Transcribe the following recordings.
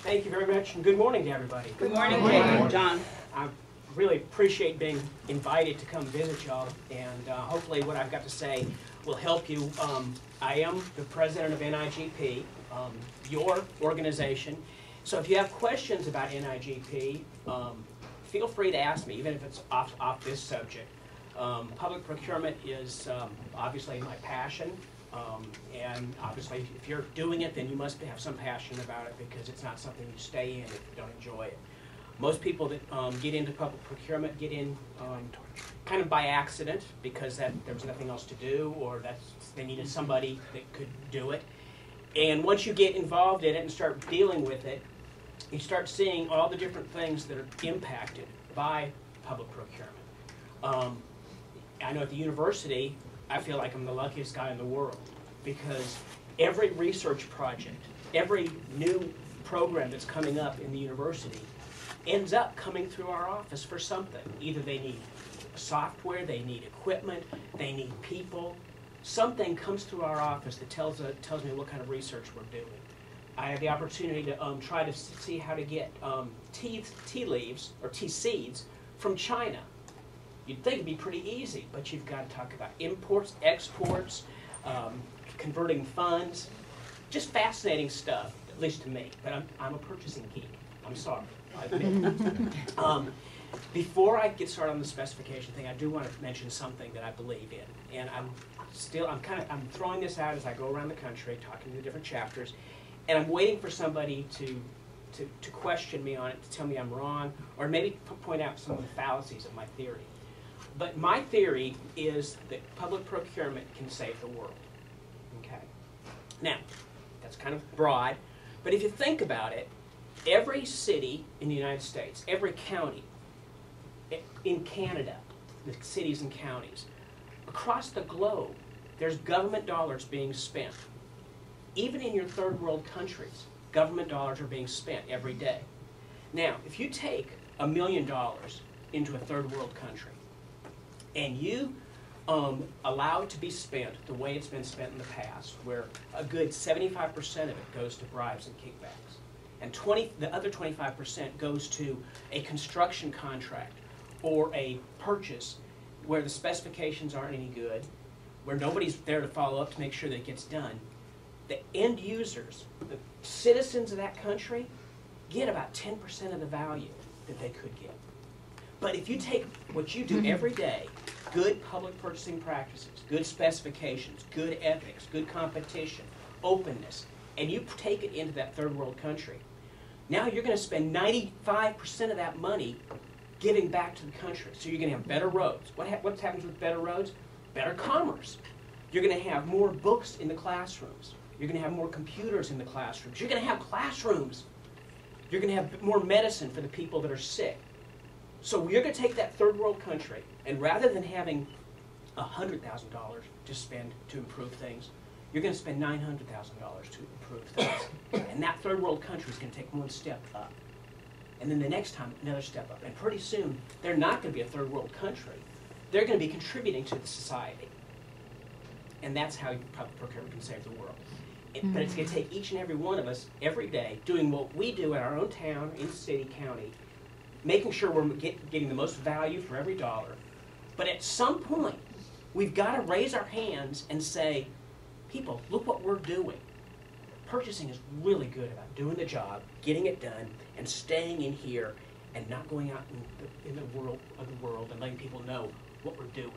Thank you very much, and good morning to everybody. Good morning, Good Jay. morning. John. I really appreciate being invited to come visit y'all, and uh, hopefully what I've got to say will help you. Um, I am the president of NIGP, um, your organization. So if you have questions about NIGP, um, feel free to ask me, even if it's off, off this subject. Um, public procurement is um, obviously my passion, um, and obviously if you're doing it, then you must have some passion about it because it's not something you stay in if you don't enjoy it. Most people that um, get into public procurement get in um, kind of by accident because that there was nothing else to do or that they needed somebody that could do it. And once you get involved in it and start dealing with it, you start seeing all the different things that are impacted by public procurement. Um, I know at the university, I feel like I'm the luckiest guy in the world because every research project, every new program that's coming up in the university ends up coming through our office for something. Either they need software, they need equipment, they need people. Something comes through our office that tells, uh, tells me what kind of research we're doing. I have the opportunity to um, try to see how to get um, tea, tea leaves or tea seeds from China. You'd think it'd be pretty easy, but you've got to talk about imports, exports, um, converting funds, just fascinating stuff, at least to me. But I'm, I'm a purchasing geek. I'm sorry. Um, before I get started on the specification thing, I do want to mention something that I believe in, and I'm still I'm kind of I'm throwing this out as I go around the country talking to the different chapters, and I'm waiting for somebody to. To, to question me on it, to tell me I'm wrong, or maybe point out some of the fallacies of my theory. But my theory is that public procurement can save the world. Now, that's kind of broad, but if you think about it, every city in the United States, every county in Canada, the cities and counties, across the globe, there's government dollars being spent. Even in your third world countries, government dollars are being spent every day. Now, if you take a million dollars into a third world country, and you um, allow it to be spent the way it's been spent in the past, where a good 75% of it goes to bribes and kickbacks, and 20, the other 25% goes to a construction contract or a purchase where the specifications aren't any good, where nobody's there to follow up to make sure that it gets done. The end users, the citizens of that country, get about 10% of the value that they could get. But if you take what you do every day, good public purchasing practices, good specifications, good ethics, good competition, openness, and you take it into that third world country, now you're going to spend 95% of that money giving back to the country. So you're going to have better roads. What, ha- what happens with better roads? Better commerce. You're going to have more books in the classrooms. You're going to have more computers in the classrooms. You're going to have classrooms. You're going to have more medicine for the people that are sick. So you're going to take that third world country, and rather than having $100,000 to spend to improve things, you're going to spend $900,000 to improve things. and that third world country is going to take one step up. And then the next time, another step up. And pretty soon, they're not going to be a third world country. They're going to be contributing to the society. And that's how public procurement can save the world. It- But it's going to mm-hmm. take each and every one of us every day doing what we do in our own town, in city, county, making sure we're get, getting the most value for every dollar. But at some point, we've got to raise our hands and say, people, look what we're doing. Purchasing is really good about doing the job, getting it done, and staying in here and not going out in the, in the world of the world and letting people know what we're doing.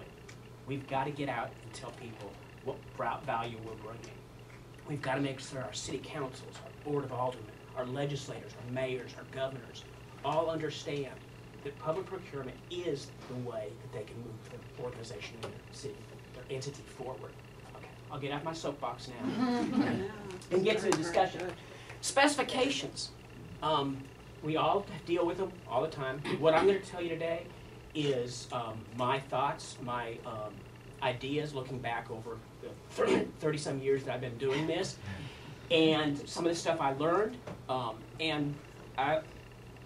We've got to get out and tell people what value we're bringing. We've got to make sure our city councils, our board of aldermen, our legislators, our mayors, our governors, all understand that public procurement is the way that they can move the organization and the city, their entity forward. Okay, I'll get off my soapbox now and get to the discussion. Specifications. Um, we all deal with them all the time. What I'm going to tell you today is um, my thoughts, my um, ideas looking back over the 30 some years that I've been doing this, and some of the stuff I learned. Um, and I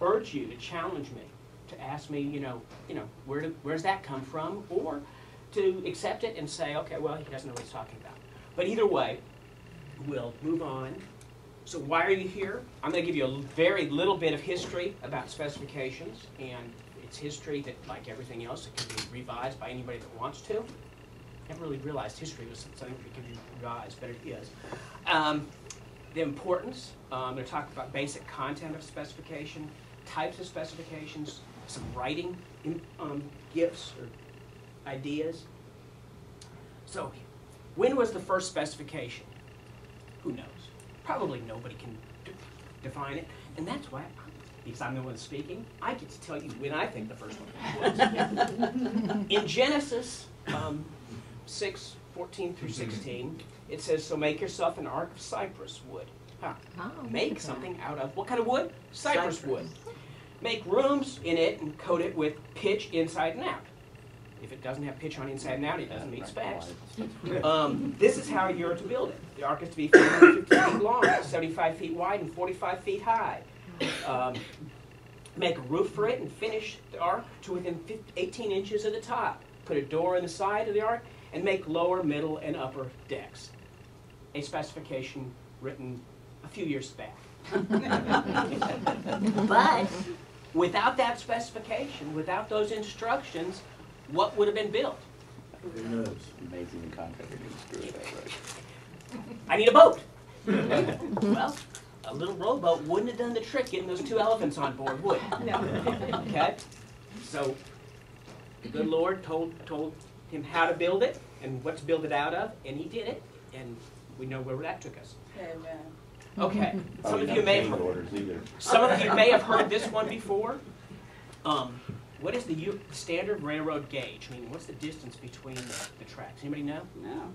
urge you to challenge me, to ask me, you know, you know, where do, where's that come from, or to accept it and say, okay, well, he doesn't know what he's talking about. But either way, we'll move on So why are you here? I'm going to give you a very little bit of history about specifications, and it's history that, like everything else, it can be revised by anybody that wants to. Never really realized history was something that could be revised, but it is. Um, the importance, um, I'm going to talk about basic content of specification, types of specifications, some writing in, um, gifts or ideas. So, when was the first specification? Who knows? Probably nobody can de- define it, and that's why, because I'm the one speaking, I get to tell you when I think the first one was. In Genesis um, 6, 14 through 16, it says, So make yourself an ark of cypress wood. Huh. Oh, Make something out of, what kind of wood? Cypress Cypress. wood. Make rooms in it and coat it with pitch inside and out. If it doesn't have pitch on inside and out, it doesn't meet specs. Um, this is how you're to build it. The ark is to be 450 feet long, 75 feet wide, and 45 feet high. Um, make a roof for it and finish the ark to within 15 18 inches of the top. Put a door in the side of the ark and make lower, middle, and upper decks. A specification written a few years back. but without that specification, without those instructions, what would have been built? Who knows? Amazing the contractor didn't screw it up right. I need a boat. well, a little rowboat wouldn't have done the trick getting those two elephants on board, would it? No. Okay? So, the good Lord told, told him how to build it and what to build it out of, and he did it, and we know where that took us. Amen. Okay, some of you may have heard, some of you may have heard this one before. Um, what is the U- standard railroad gauge? I mean, what's the distance between the, the tracks? Anybody know? No,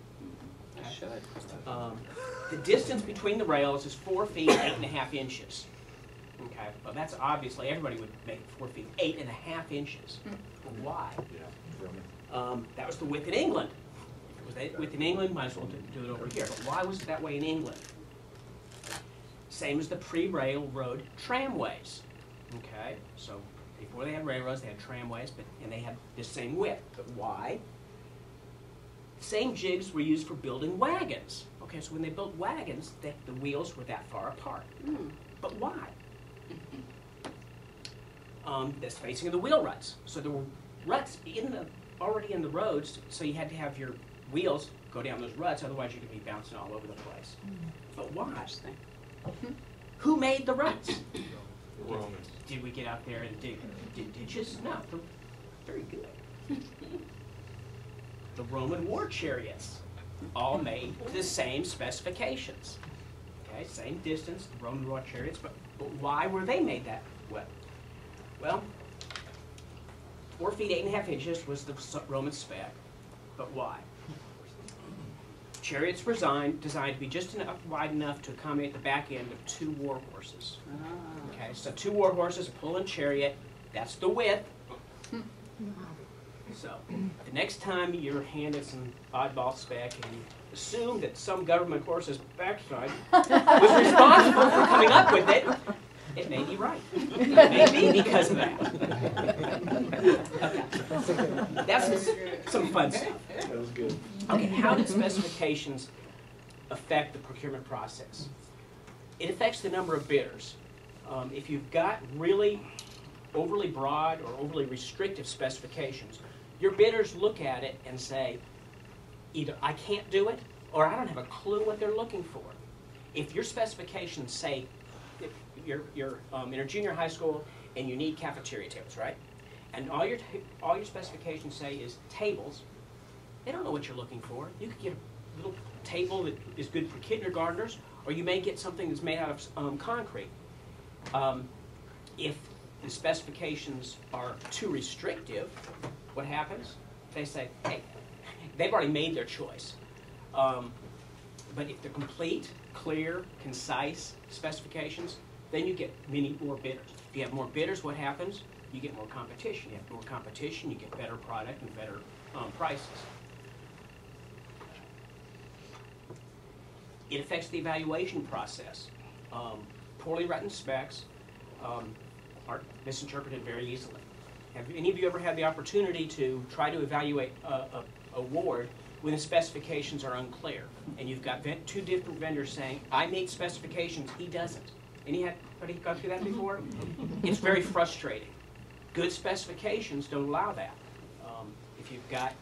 I should. Um, the distance between the rails is four feet, eight and a half inches. Okay, well, that's obviously, everybody would make four feet, eight and a half inches. Well, Why? Um, that was the width in England. If it was the width in England, might as well do do it over here. But why was it that way in England? Same as the pre-railroad tramways. Okay, so before they had railroads, they had tramways, but and they had the same width. But why? Same jigs were used for building wagons. Okay, so when they built wagons, the, the wheels were that far apart. Hmm. But why? Um, the spacing of the wheel ruts. So there were ruts in the already in the roads, so you had to have your wheels go down those ruts, otherwise you could be bouncing all over the place. But why? Who made the ruts? Romans. Did we get out there and dig, dig ditches? No, very good. The Roman war chariots all made the same specifications. Okay, same distance, the Roman war chariots, but, but why were they made that way? Well, four feet eight and a half inches was the s- Roman spec, but why? Chariots were designed, designed to be just enough wide enough to accommodate the back end of two war horses. Ah. Okay, so two war horses, a pulling chariot, that's the width. So, the next time you're handed some oddball spec and you assume that some government horse's backside was responsible for coming up with it, it may be right. It may be because of that. That's some- some fun stuff. That was good. Okay, how do specifications affect the procurement process? It affects the number of bidders. Um, if you've got really overly broad or overly restrictive specifications, your bidders look at it and say, either I can't do it, or I don't have a clue what they're looking for. If your specifications say, if you're, you're um, in a junior high school and you need cafeteria tables, right? And all your, ta- all your specifications say is tables, they don't know what you're looking for. You could get a little table that is good for kindergartners, or you may get something that's made out of um, concrete. Um, if the specifications are too restrictive, what happens? They say, hey, they've already made their choice. Um, but if they're complete, clear, concise specifications, then you get many more bidders. If you have more bidders, what happens? You get more competition. You have more competition, you get better product and better um, prices. It affects the evaluation process. Um, poorly written specs um, are misinterpreted very easily. Have any of you ever had the opportunity to try to evaluate a, a, a ward when the specifications are unclear, and you've got two different vendors saying, I meet specifications, he doesn't. Anybody gone through that before? It's very frustrating. Good specifications don't allow that. Um, If you've got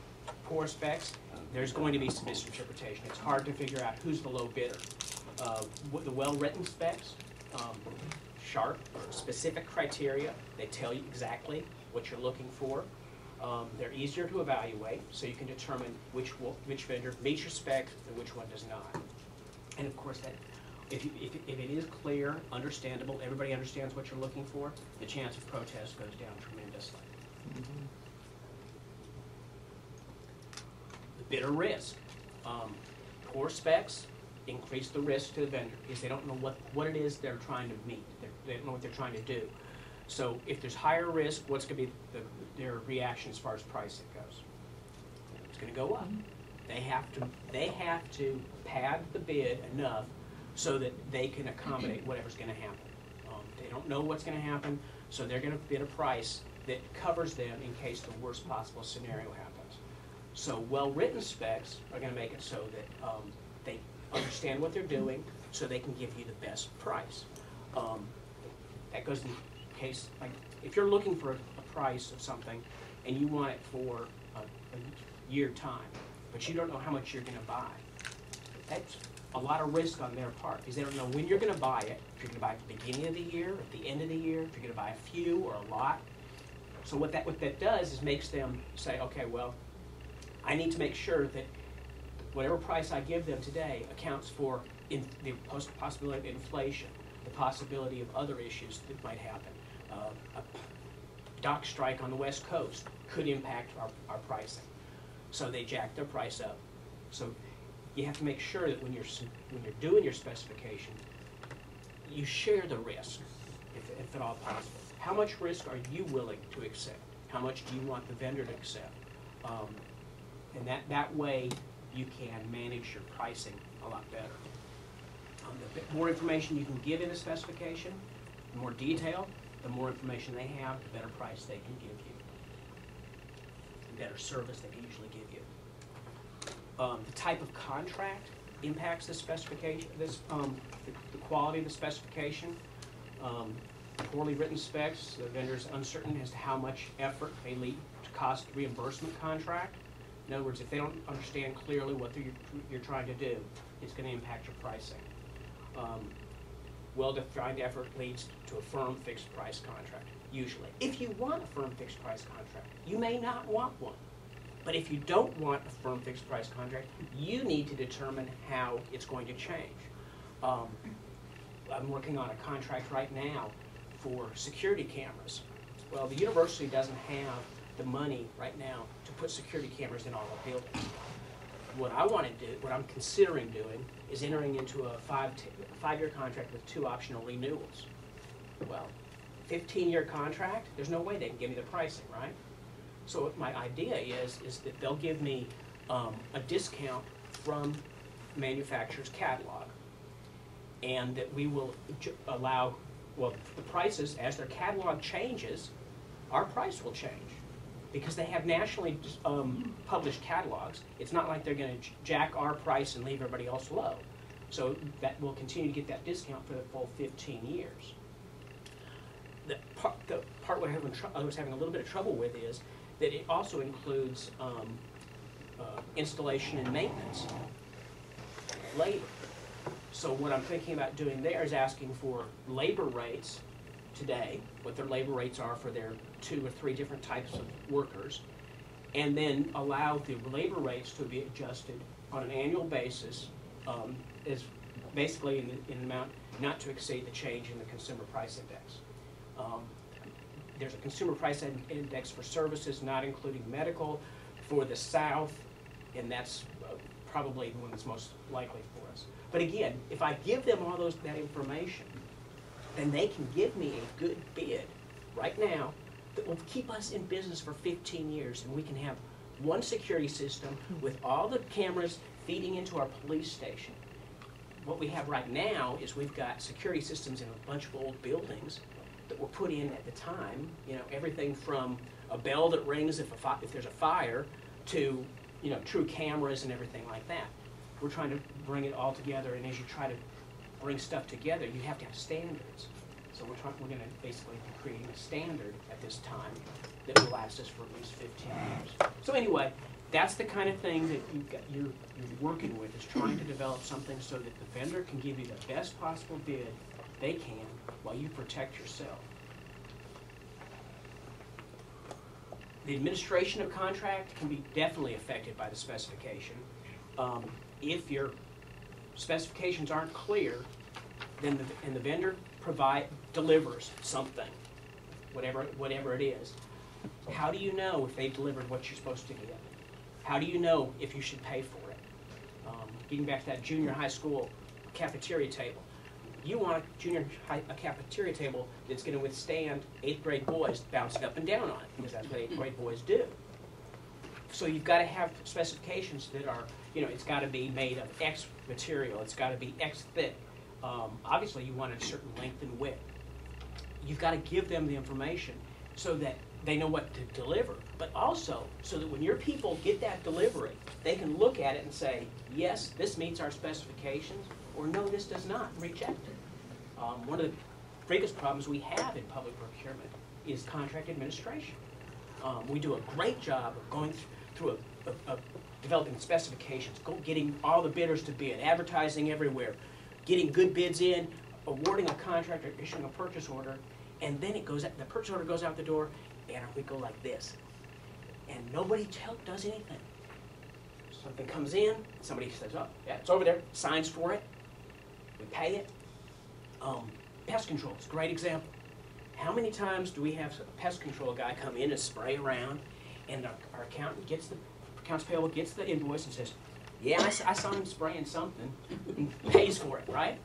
poor specs, there's going to be some misinterpretation. It's hard to figure out who's the low bidder. Uh, The well-written specs, um, sharp, specific criteria, they tell you exactly what you're looking for. Um, They're easier to evaluate, so you can determine which, which vendor meets your specs and which one does not. And of course, that, if, you- if, if it is clear, understandable, everybody understands what you're looking for, the chance of protest goes down tremendously. The bidder risk. Um, Poor specs increase the risk to the vendor because they don't know what, what it is they're trying to meet. They're- They don't know what they're trying to do. So if there's higher risk, what's gonna be the, their reaction as far as pricing goes? It's gonna go up. They have to, they have to pad the bid enough so that they can accommodate whatever's gonna happen. Um, They don't know what's gonna happen, so they're gonna bid a price that covers them in case the worst possible scenario happens. So well-written specs are gonna make it so that um, they understand what they're doing, so they can give you the best price. Um, That goes in case, like, if you're looking for a a price of something and you want it for a, a year time, but you don't know how much you're gonna buy, that's a lot of risk on their part, because they don't know when you're gonna buy it, if you're gonna buy it at the beginning of the year, at the end of the year, if you're gonna buy a few or a lot. So what that, what that does is makes them say, okay, well, I need to make sure that whatever price I give them today accounts for in, the possibility of inflation, the possibility of other issues that might happen. Uh, a dock strike on the west coast could impact our, our pricing. So they jack their price up. So you have to make sure that when you're, when you're doing your specification, you share the risk, if, if at all possible. How much risk are you willing to accept? How much do you want the vendor to accept? Um, and that, that way, you can manage your pricing a lot better. Um, The more information you can give in a specification, the more detail, the more information they have, the better price they can give you. The better service they can usually give you. Um, The type of contract impacts the specification, this, um, the the quality of the specification. Um, Poorly written specs, the vendor's uncertain as to how much effort may lead to cost reimbursement contract. In other words, if they don't understand clearly what they're, you're trying to do, it's gonna impact your pricing. Um, Well-defined effort leads to a firm fixed price contract, usually. If you want a firm fixed price contract, you may not want one. But if you don't want a firm fixed price contract, you need to determine how it's going to change. Um, I'm working on a contract right now for security cameras. Well, the university doesn't have the money right now to put security cameras in all the buildings. What I want to do, what I'm considering doing, is entering into a five, five-year contract with two optional renewals. Well, fifteen-year contract, there's no way they can give me the pricing, right? So my idea is, is that they'll give me, um, a discount from manufacturer's catalog. And that we will allow, well, the prices, as their catalog changes, our price will change. Because they have nationally, um, published catalogs, it's not like they're gonna jack our price and leave everybody else low. So that, we'll continue to get that discount for the full fifteen years. The part, the part I was having a little bit of trouble with is that it also includes, um, uh, installation and maintenance, later. So what I'm thinking about doing there is asking for labor rates today, what their labor rates are for their two or three different types of workers, and then allow the labor rates to be adjusted on an annual basis, um, is basically in, in amount not to exceed the change in the consumer price index. Um, There's a consumer price in- index for services, not including medical, for the South, and that's uh, probably the one that's most likely for us. But again, if I give them all those, that information, then they can give me a good bid right now that will keep us in business for fifteen years, and we can have one security system hmm. with all the cameras feeding into our police station. What we have right now is we've got security systems in a bunch of old buildings that were put in at the time, you know, everything from a bell that rings if a fi- if there's a fire to, you know, true cameras and everything like that. We're trying to bring it all together, and as you try to bring stuff together, you have to have standards. So we're we're gonna basically be creating a standard at this time that will last us for at least fifteen years. So anyway, that's the kind of thing that you've got, you're, you're working with, is trying to develop something so that the vendor can give you the best possible bid they can while you protect yourself. The administration of contract can be definitely affected by the specification. Um, If your specifications aren't clear, then the, and the vendor provide, delivers something, whatever, whatever it is. How do you know if they delivered what you're supposed to get? How do you know if you should pay for it? Um, Getting back to that junior high school cafeteria table. You want a junior high, a cafeteria table that's gonna withstand eighth grade boys bouncing up and down on it, because that's what eighth grade boys do. So you've gotta have specifications that are, you know, it's gotta be made of X material, it's gotta be X thick. Um, obviously, you want a certain length and width. You've gotta give them the information so that they know what to deliver, but also so that when your people get that delivery, they can look at it and say, yes, this meets our specifications, or no, this does not, reject it. Um, one of the biggest problems we have in public procurement is contract administration. Um, we do a great job of going th- through a, of, of developing specifications, go, getting all the bidders to bid, advertising everywhere, getting good bids in, awarding a contract or issuing a purchase order, and then it goes, out- the purchase order goes out the door, and we go like this. And nobody tell, does anything. Something comes in, somebody says, oh, yeah, it's over there, signs for it, we pay it. Um, pest control is a great example. How many times do we have a pest control guy come in and spray around, and our, our accountant gets the, accounts payable gets the invoice and says, yeah, I saw him spraying something, and pays for it, right?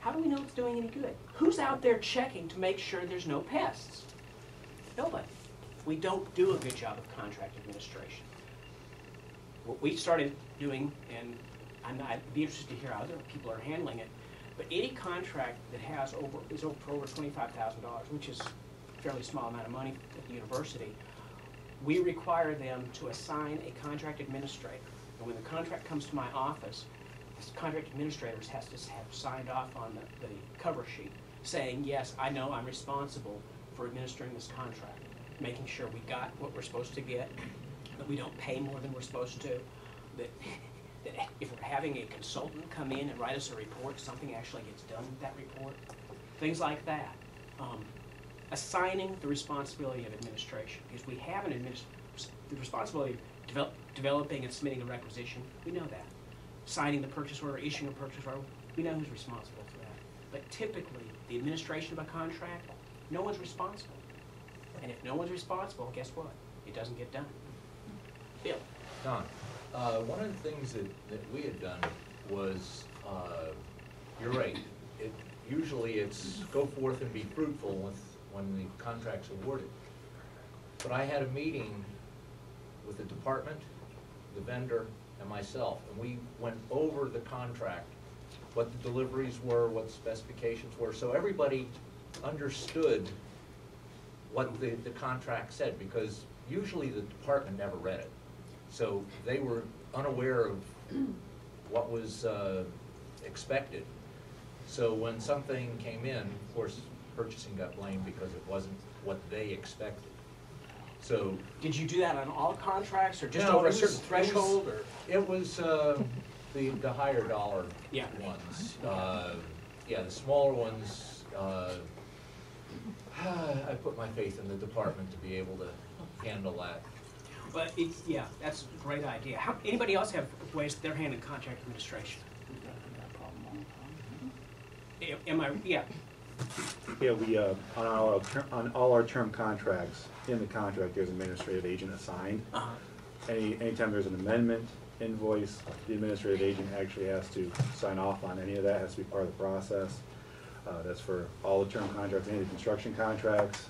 How do we know it's doing any good? Who's out there checking to make sure there's no pests? Nobody. We don't do a good job of contract administration. What we started doing, and I'm not, I'd be interested to hear how other people are handling it, but any contract that has over, is over, over twenty-five thousand dollars, which is a fairly small amount of money at the university, we require them to assign a contract administrator. And when the contract comes to my office, this contract administrator has to have signed off on the, the cover sheet, saying, yes, I know I'm responsible for administering this contract, making sure we got what we're supposed to get, that we don't pay more than we're supposed to, that, that if we're having a consultant come in and write us a report, something actually gets done with that report, things like that. Um, Assigning the responsibility of administration, because we have an adminis, the responsibility of develop, developing and submitting a requisition, we know that. Signing the purchase order, issuing a purchase order, we know who's responsible for that. But typically, the administration of a contract, no one's responsible. And if no one's responsible, guess what? It doesn't get done. Bill? Don, uh, one of the things that, that we had done was, uh, you're right, it, usually it's go forth and be fruitful with, when the contract's awarded. But I had a meeting with the department, the vendor, and myself, and we went over the contract, what the deliveries were, what the specifications were, so everybody understood what the, the contract said, because usually the department never read it. So they were unaware of what was uh, expected. So when something came in, of course, purchasing got blamed because it wasn't what they expected. So Did you do that on all contracts, or just No, over a it was- certain it was- threshold, or? it was uh, the, the higher dollar Yeah. ones. Uh, Yeah, the smaller ones, uh, I put my faith in the department to be able to handle that. But it's, yeah, that's a great idea. How, anybody else have ways they're handling contract administration? Am- Am I, yeah, Yeah, we, uh, on all our, on all our term contracts, in the contract, there's an administrative agent assigned. uh-huh, Any, anytime there's an amendment invoice, the administrative agent actually has to sign off on any of that, has to be part of the process. Uh, that's for all the term contracts, any of the construction contracts,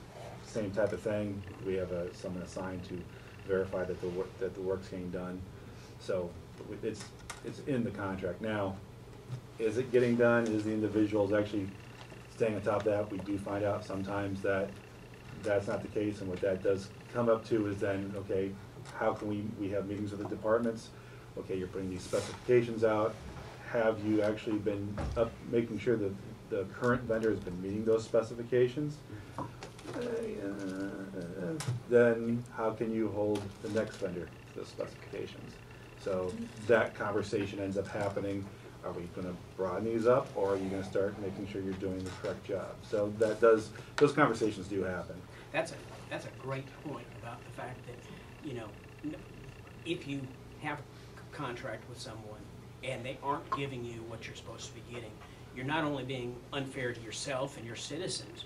same type of thing. We have uh someone assigned to verify that the work, that the work's getting done. So, it's, it's in the contract. Now, is it getting done? Is the individuals actually staying on top of that? We do find out sometimes that that's not the case, and what that does come up to is then, okay, how can we, we have meetings with the departments, okay, you're putting these specifications out, have you actually been up, making sure that the current vendor has been meeting those specifications? Then how can you hold the next vendor to those specifications? So that conversation ends up happening, are we gonna broaden these up, or are you gonna start making sure you're doing the correct job? So that does, those conversations do happen. That's a, that's a great point about the fact that, you know, if you have a contract with someone and they aren't giving you what you're supposed to be getting, you're not only being unfair to yourself and your citizens,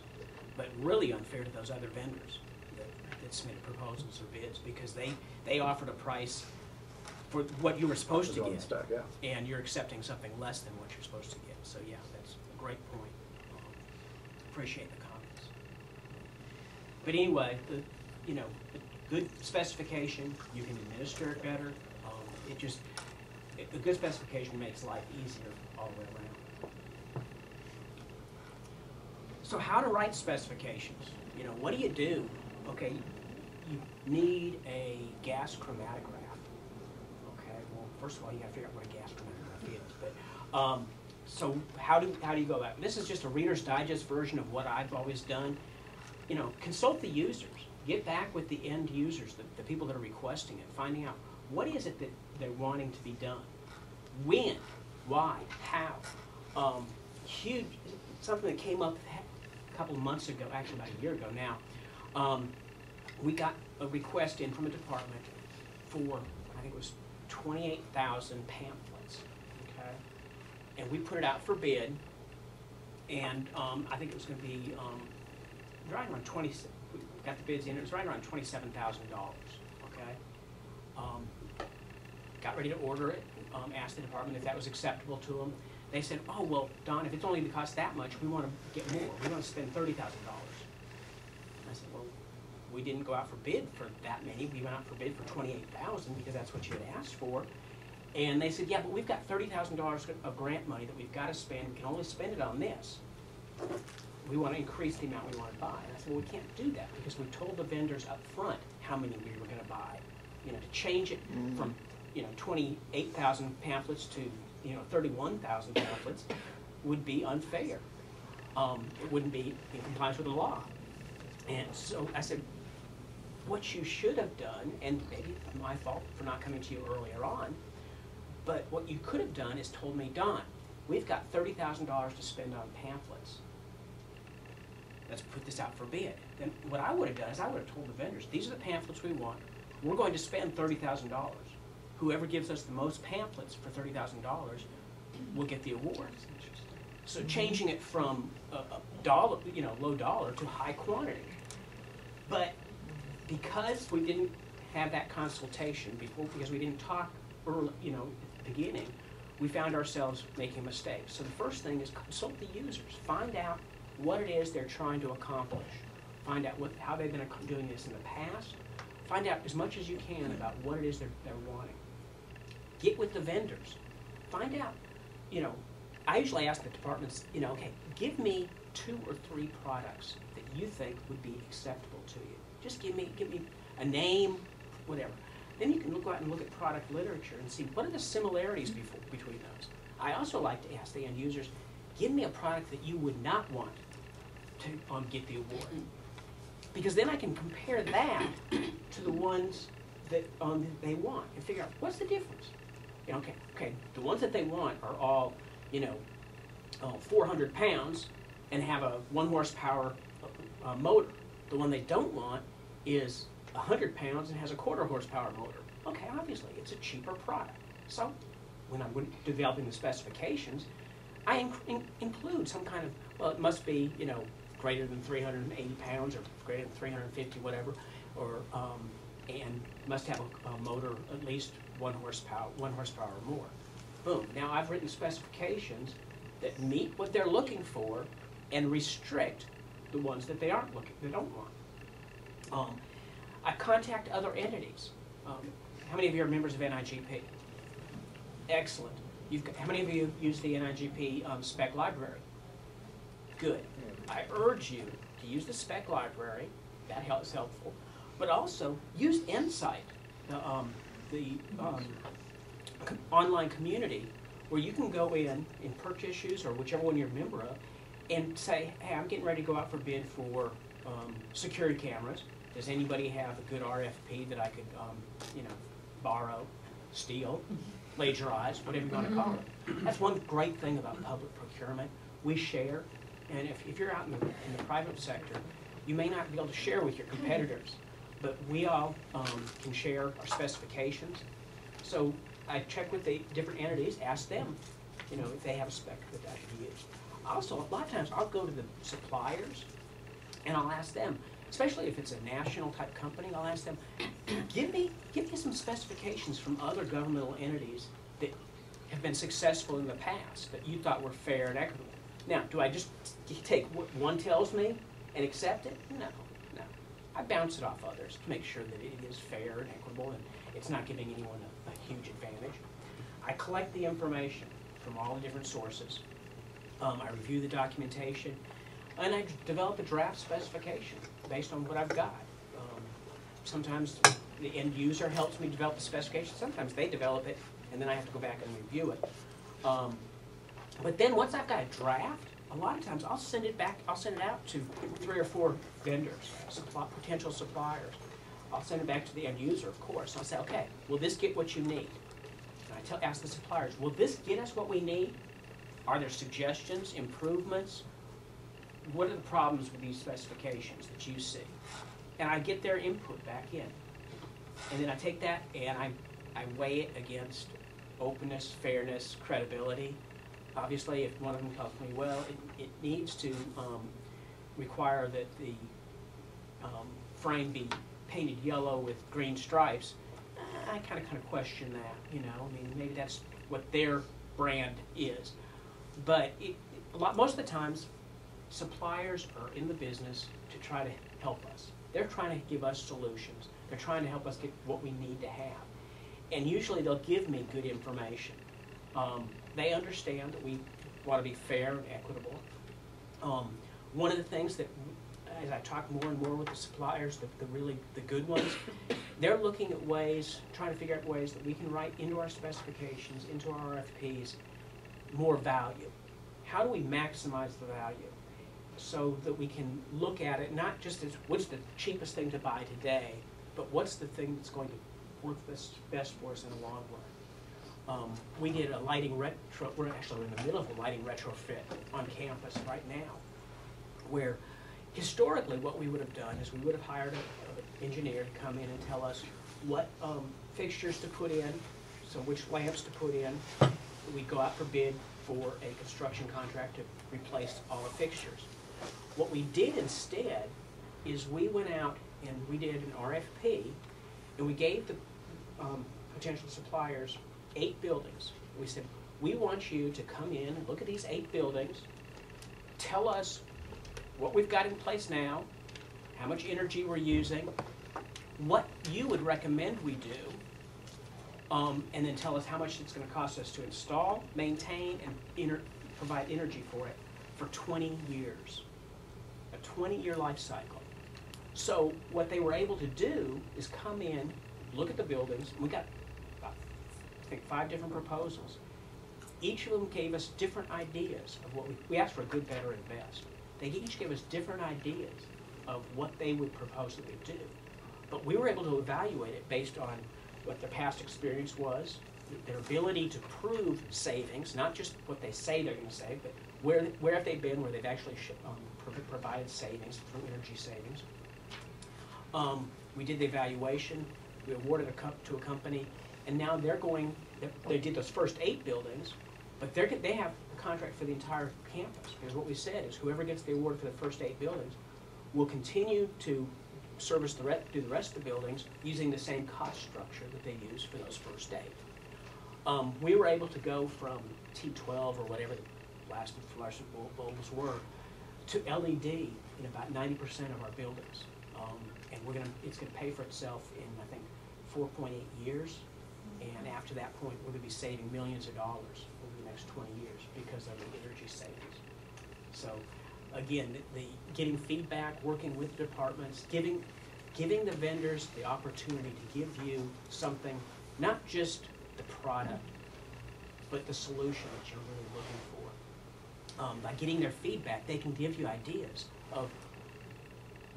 but really unfair to those other vendors that, that submitted proposals or bids, because they, they offered a price for what you were supposed to It's on the get, spec, yeah. and you're accepting something less than what you're supposed to get. So, yeah, that's a great point. Um, Appreciate the comments. But anyway, the, you know, a good specification, you can administer it better. Um, It just, it- a good specification makes life easier all the way around. So how to write specifications? You know, what do you do? Okay, you need a gas chromatograph. First of all, you gotta figure out what a gas chromatograph is, but, um, so how do, how do you go about, this is just a Reader's Digest version of what I've always done. You know, consult the users, get back with the end users, the, the people that are requesting it, finding out what is it that they're wanting to be done? When, why, how? Um, huge, something that came up a couple months ago, actually about a year ago now. Um, we got a request in from a department for, I think it was 28,000 pamphlets, okay? And we put it out for bid, and um, I think it was going to be um, right around 20, we got the bids in, it was right around $27,000, okay? Um, got ready to order it, um, asked the department if that was acceptable to them. They said, oh, well, Don, if it's only going to cost that much, we want to get more. We want to spend $30,000 we didn't go out for bid for that many, we went out for bid for twenty-eight thousand, because that's what you had asked for. And they said, yeah, but we've got thirty thousand dollars of grant money that we've gotta spend, we can only spend it on this. We wanna increase the amount we wanna buy. And I said, well, we can't do that, because we told the vendors up front how many we were gonna buy. You know, to change it from, you know, twenty-eight thousand pamphlets to, you know, thirty-one thousand pamphlets would be unfair. Um, it wouldn't be in compliance with the law. And so I said, what you should have done, and maybe my fault for not coming to you earlier on, but what you could have done is told me, Don, we've got thirty thousand dollars to spend on pamphlets. Let's put this out for bid. Then what I would have done is I would have told the vendors, these are the pamphlets we want. We're going to spend thirty thousand dollars. Whoever gives us the most pamphlets for thirty thousand dollars will get the award. So changing it from a, a dollar, you know, low dollar to high quantity. But because we didn't have that consultation before, because we didn't talk early, you know, at the beginning, we found ourselves making mistakes. So the first thing is consult the users. Find out what it is they're trying to accomplish. Find out what, how they've been doing this in the past. Find out as much as you can about what it is they're, they're wanting. Get with the vendors. Find out, you know, I usually ask the departments, you know, okay, give me two or three products that you think would be acceptable to you. Just give me, give me a name, whatever. Then you can look out and look at product literature and see what are the similarities before, between those. I also like to ask the end users, give me a product that you would not want to um, get the award. Because then I can compare that to the ones that um, they want and figure out what's the difference. You know, okay, okay, the ones that they want are all, you know, uh, 400 pounds and have a one horsepower uh, uh, motor. The one they don't want is 100 pounds and has a quarter horsepower motor. Okay, obviously, it's a cheaper product. So, when I'm developing the specifications, I in- include some kind of, well, it must be, you know, greater than 380 pounds or greater than 350, whatever, or, um, and must have a, a motor at least one horsepower, one horsepower or more. Boom. Now I've written specifications that meet what they're looking for and restrict the ones that they aren't looking, they don't want. Um, I contact other entities. Um, how many of you are members of NIGP? Excellent. You've got, how many of you use the NIGP um, spec library? Good. I urge you to use the spec library. That helps helpful. But also use Insight. the, um, the, um, co- online community where you can go in and purchase issues or whichever one you're a member of and say, hey, I'm getting ready to go out for bid for, um, security cameras. Does anybody have a good RFP that I could, um, you know, borrow, steal, plagiarize, whatever you wanna call it? That's one great thing about public procurement. We share, and if, if you're out in the, in the private sector, you may not be able to share with your competitors, but we all, um, can share our specifications. So I check with the different entities, ask them, you know, if they have a spec that I could use. Also, a lot of times I'll go to the suppliers and I'll ask them, especially if it's a national type company, I'll ask them, give me, give me some specifications from other governmental entities that have been successful in the past that you thought were fair and equitable. Now, do I just take what one tells me and accept it? No, no. I bounce it off others to make sure that it is fair and equitable and it's not giving anyone a, a huge advantage. I collect the information from all the different sources. Um, I review the documentation, and I develop a draft specification based on what I've got. Um, Sometimes the end user helps me develop the specification, sometimes they develop it, and then I have to go back and review it. Um, But then, once I've got a draft, a lot of times I'll send it back, I'll send it out to three or four vendors, supply, potential suppliers. I'll send it back to the end user, of course, I'll say, okay, will this get what you need? And I tell, ask the suppliers, will this get us what we need? Are there suggestions, improvements? What are the problems with these specifications that you see? And I get their input back in. And then I take that and I, I weigh it against openness, fairness, credibility. Obviously, if one of them tells me, well, it, it needs to, um, require that the, um, frame be painted yellow with green stripes, I kinda, kinda question that, you know, I mean, maybe that's what their brand is. But it, a lot, most of the times, suppliers are in the business to try to help us. They're trying to give us solutions. They're trying to help us get what we need to have. And usually they'll give me good information. Um, they understand that we want to be fair and equitable. Um, one of the things that, as I talk more and more with the suppliers, the, the really, the good ones, they're looking at ways, trying to figure out ways that we can write into our specifications, into our RFPs, more value. How do we maximize the value? So that we can look at it, not just as what's the cheapest thing to buy today, but what's the thing that's going to work best, best for us in the long run. Um, we did a lighting retro, we're actually in the middle of a lighting retrofit on campus right now, where historically what we would have done is we would have hired an engineer to come in and tell us what um, fixtures to put in, so which lamps to put in. We'd go out for bid for a construction contract to replace all the fixtures. What we did instead is we went out and we did an RFP, and we gave the um, potential suppliers eight buildings. We said, we want you to come in and look at these eight buildings, tell us what we've got in place now, how much energy we're using, what you would recommend we do, um, and then tell us how much it's gonna cost us to install, maintain, and provide energy for it for twenty years. A twenty-year life cycle. So what they were able to do is come in, look at the buildings, we got, about, I think, five different proposals. Each of them gave us different ideas of what we, we asked for a good, better, and best. They each gave us different ideas of what they would propose that we do. But we were able to evaluate it based on what their past experience was, their ability to prove savings, not just what they say they're gonna save, but where, where have they been, where they've actually um, pro- provided savings through energy savings. Um, we did the evaluation, we awarded a co- to a company, and now they're going, they- did those first eight buildings, but they're, they have a contract for the entire campus, because what we said is whoever gets the award for the first eight buildings will continue to service the re, do the rest of the buildings using the same cost structure that they used for those first eight. Um, we were able to go from T twelve or whatever the last fluorescent bul- bulbs were to LED in about ninety percent of our buildings. Um, and we're gonna, it's gonna pay for itself in, I think, four point eight years. And after that point, we're gonna be saving millions of dollars over the next twenty years because of the energy savings. So, again, the, the getting feedback, working with departments, giving, giving the vendors the opportunity to give you something, not just the product, but the solution that you're really looking for. Um, by getting their feedback, they can give you ideas of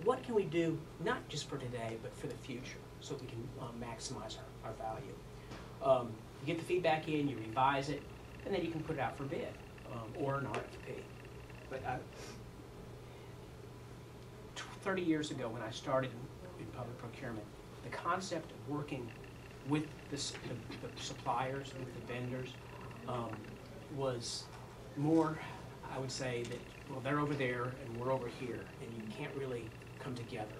what can we do, not just for today, but for the future, so we can um, maximize our, our value. Um, you get the feedback in, you revise it, and then you can put it out for bid, um, or an RFP. But I, thirty years ago, when I started in, in public procurement, the concept of working with the, the, the suppliers, with the vendors, um, was more, I would say that, well, they're over there and we're over here, and you can't really come together.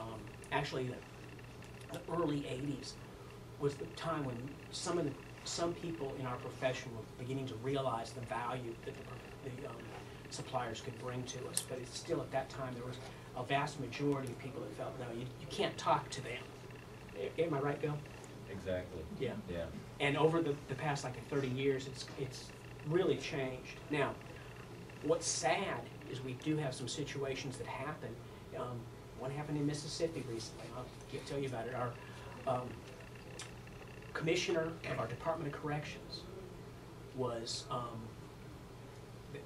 Um, actually, the, the early eighties was the time when some of the, some people in our profession were beginning to realize the value that the, the, um, suppliers could bring to us, but it's still, at that time, there was a vast majority of people that felt, no, you, you can't talk to them. Am I right, Bill? Exactly. Yeah. Yeah. And over the, the past like thirty years, it's, it's really changed. Now, what's sad is we do have some situations that happen. Um, one happened in Mississippi recently, I'll get, tell you about it. Our, um, commissioner of our Department of Corrections was um,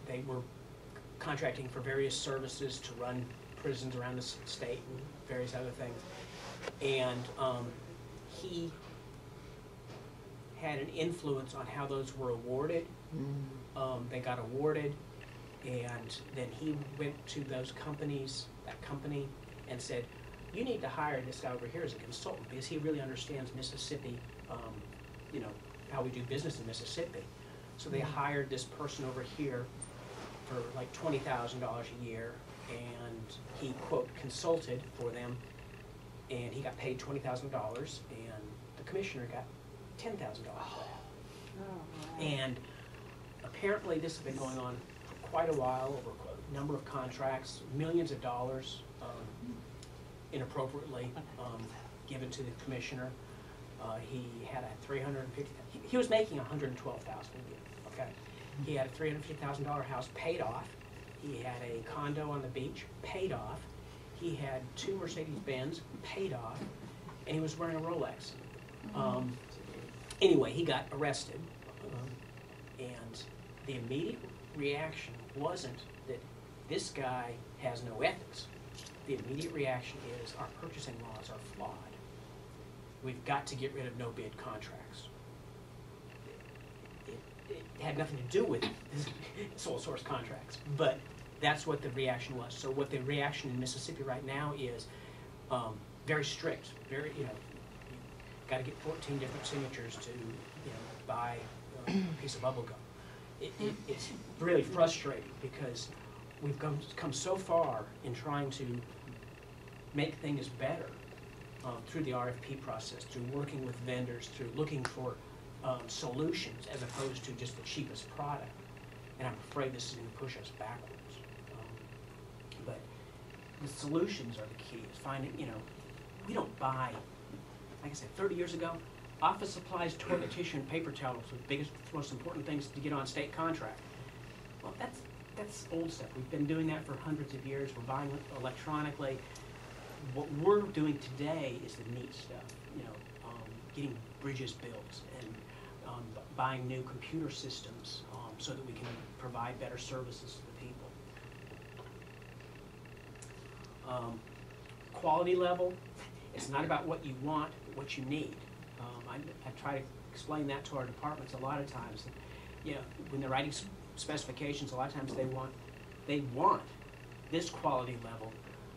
they were contracting for various services to run prisons around the state and various other things. And, um, he had an influence on how those were awarded. Um, they got awarded, and then he went to those companies, that company, and said, you need to hire this guy over here as a consultant, because he really understands Mississippi, um, you know, how we do business in Mississippi. So they hired this person over here for like twenty thousand dollars a year, and he quote consulted for them, and he got paid twenty thousand dollars, and the commissioner got ten thousand dollars for that. And apparently, this has been going on quite a while, over a number of contracts, millions of dollars um, inappropriately um, given to the commissioner. Uh, He had a three hundred and fifty, he was making a hundred and twelve thousand a year, okay? He had a three hundred and fifty thousand dollar house paid off. He had a condo on the beach paid off. He had two Mercedes Benz paid off, and he was wearing a Rolex. Um, Anyway, he got arrested, um, and the immediate reaction wasn't that this guy has no ethics. The immediate reaction is our purchasing laws are flawed. We've got to get rid of no bid contracts. It, it had nothing to do with sole source contracts, but that's what the reaction was. So what the reaction in Mississippi right now is um, very strict, very, you know, you got to get 14 different signatures to, you know, buy uh, a piece of bubble gum. It, it, it's really frustrating because we've come, come so far in trying to make things better um, through the RFP process, through working with vendors, through looking for um, solutions as opposed to just the cheapest product. And I'm afraid this is going to push us backwards. Um, But the solutions are the key, is finding, you know, we don't buy like I said, 30 years ago, office supplies, toilet tissue, and paper towels were the biggest, most important things to get on state contract. Well, that's, that's old stuff. We've been doing that for hundreds of years. We're buying it electronically. What we're doing today is the neat stuff, you know, um, getting bridges built and um, bu- buying new computer systems um, so that we can provide better services to the people. Um, quality level, it's not about what you want, but what you need. I, I try to explain that to our departments a lot of times. You know, when they're writing specifications, a lot of times they want, they want this quality level,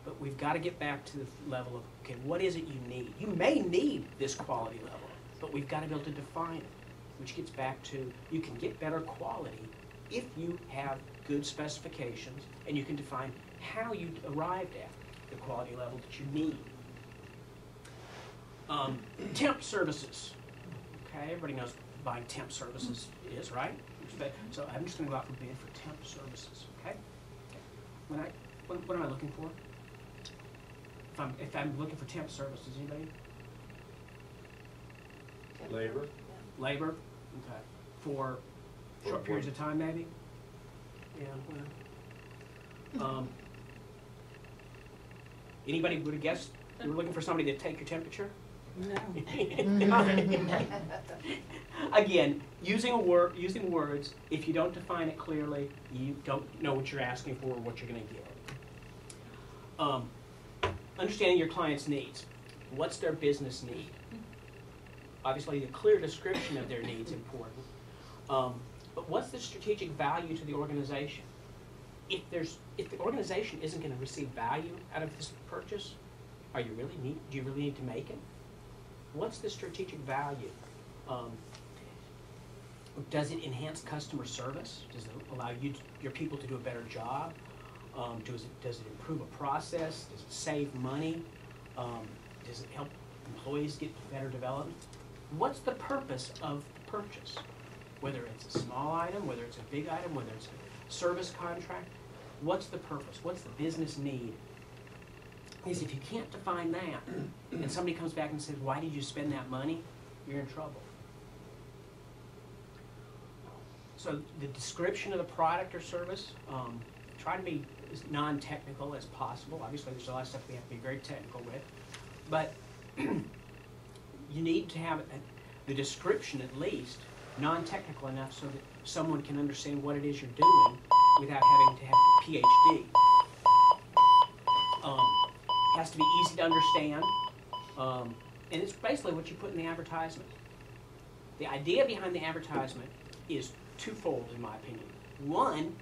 but we've got to get back to the level of, okay, what is it you need? You may need this quality level, but we've got to be able to define it, which gets back to, you can get better quality if you have good specifications and you can define how you arrived at the quality level that you need. Um, temp services, okay, everybody knows buying temp services is, right? So I'm just gonna go out for bid for temp services, okay? When I, what, what am I looking for? If I'm, if I'm looking for temp services, anybody? Labor? Labor, okay, for For short periods of time, maybe? Yeah, well, um, anybody would have guessed You were looking for somebody to take your temperature? No. Again, using a word, using words, if you don't define it clearly, you don't know what you're asking for or what you're gonna get. Um, understanding your client's needs. What's their business need? Obviously, a clear description of their needs important. Um, but what's the strategic value to the organization? If there's, if the organization isn't gonna receive value out of this purchase, are you really need, do you really need to make it? What's the strategic value? Um, does it enhance customer service? Does it allow you, to- your people to do a better job? Um, does it, does it improve a process? Does it save money? Um, does it help employees get better development? What's the purpose of the purchase? Whether it's a small item, whether it's a big item, whether it's a service contract, what's the purpose? What's the business need? Because if you can't define that, and somebody comes back and says, why did you spend that money? You're in trouble. So the description of the product or service, um, try to be as non-technical as possible. Obviously, there's a lot of stuff we have to be very technical with. But you need to have a- the description at least, non-technical enough so that someone can understand what it is you're doing without having to have a PhD. Has to be easy to understand, um, and it's basically what you put in the advertisement. The idea behind the advertisement is twofold, in my opinion. One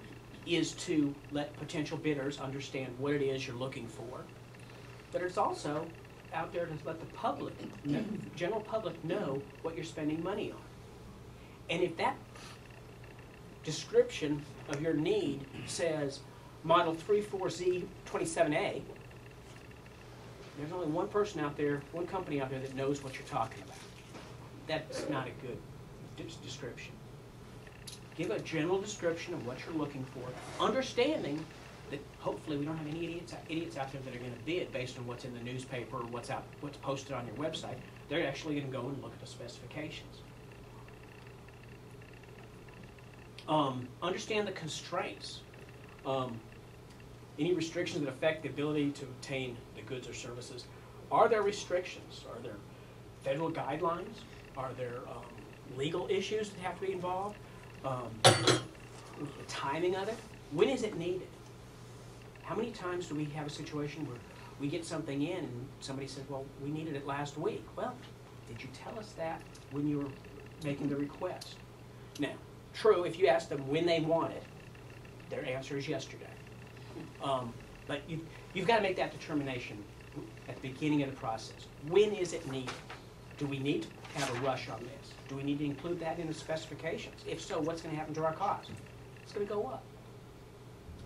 is to let potential bidders understand what it is you're looking for, but it's also out there to let the public, kn- general public, know what you're spending money on. And if that description of your need says Model 34Z 27A, there's only one person out there, one company out there that knows what you're talking about. That's not a good des- description. Give a general description of what you're looking for, understanding that hopefully we don't have any idiots, idiots out there that are gonna bid based on what's in the newspaper or what's out, what's posted on your website. They're actually gonna go and look at the specifications. Um, understand the constraints. Um, any restrictions that affect the ability to obtain the goods or services. Are there restrictions? Are there federal guidelines? Are there um, legal issues that have to be involved? Um, the timing of it? When is it needed? How many times do we have a situation where we get something in and somebody says, well, we needed it last week? Well, did you tell us that when you were making the request? Now, true, if you ask them when they want it, their answer is yesterday. Um, But you, you've got to make that determination at the beginning of the process. When is it needed? Do we need to have a rush on this? Do we need to include that in the specifications? If so, what's going to happen to our cost? It's going to go up.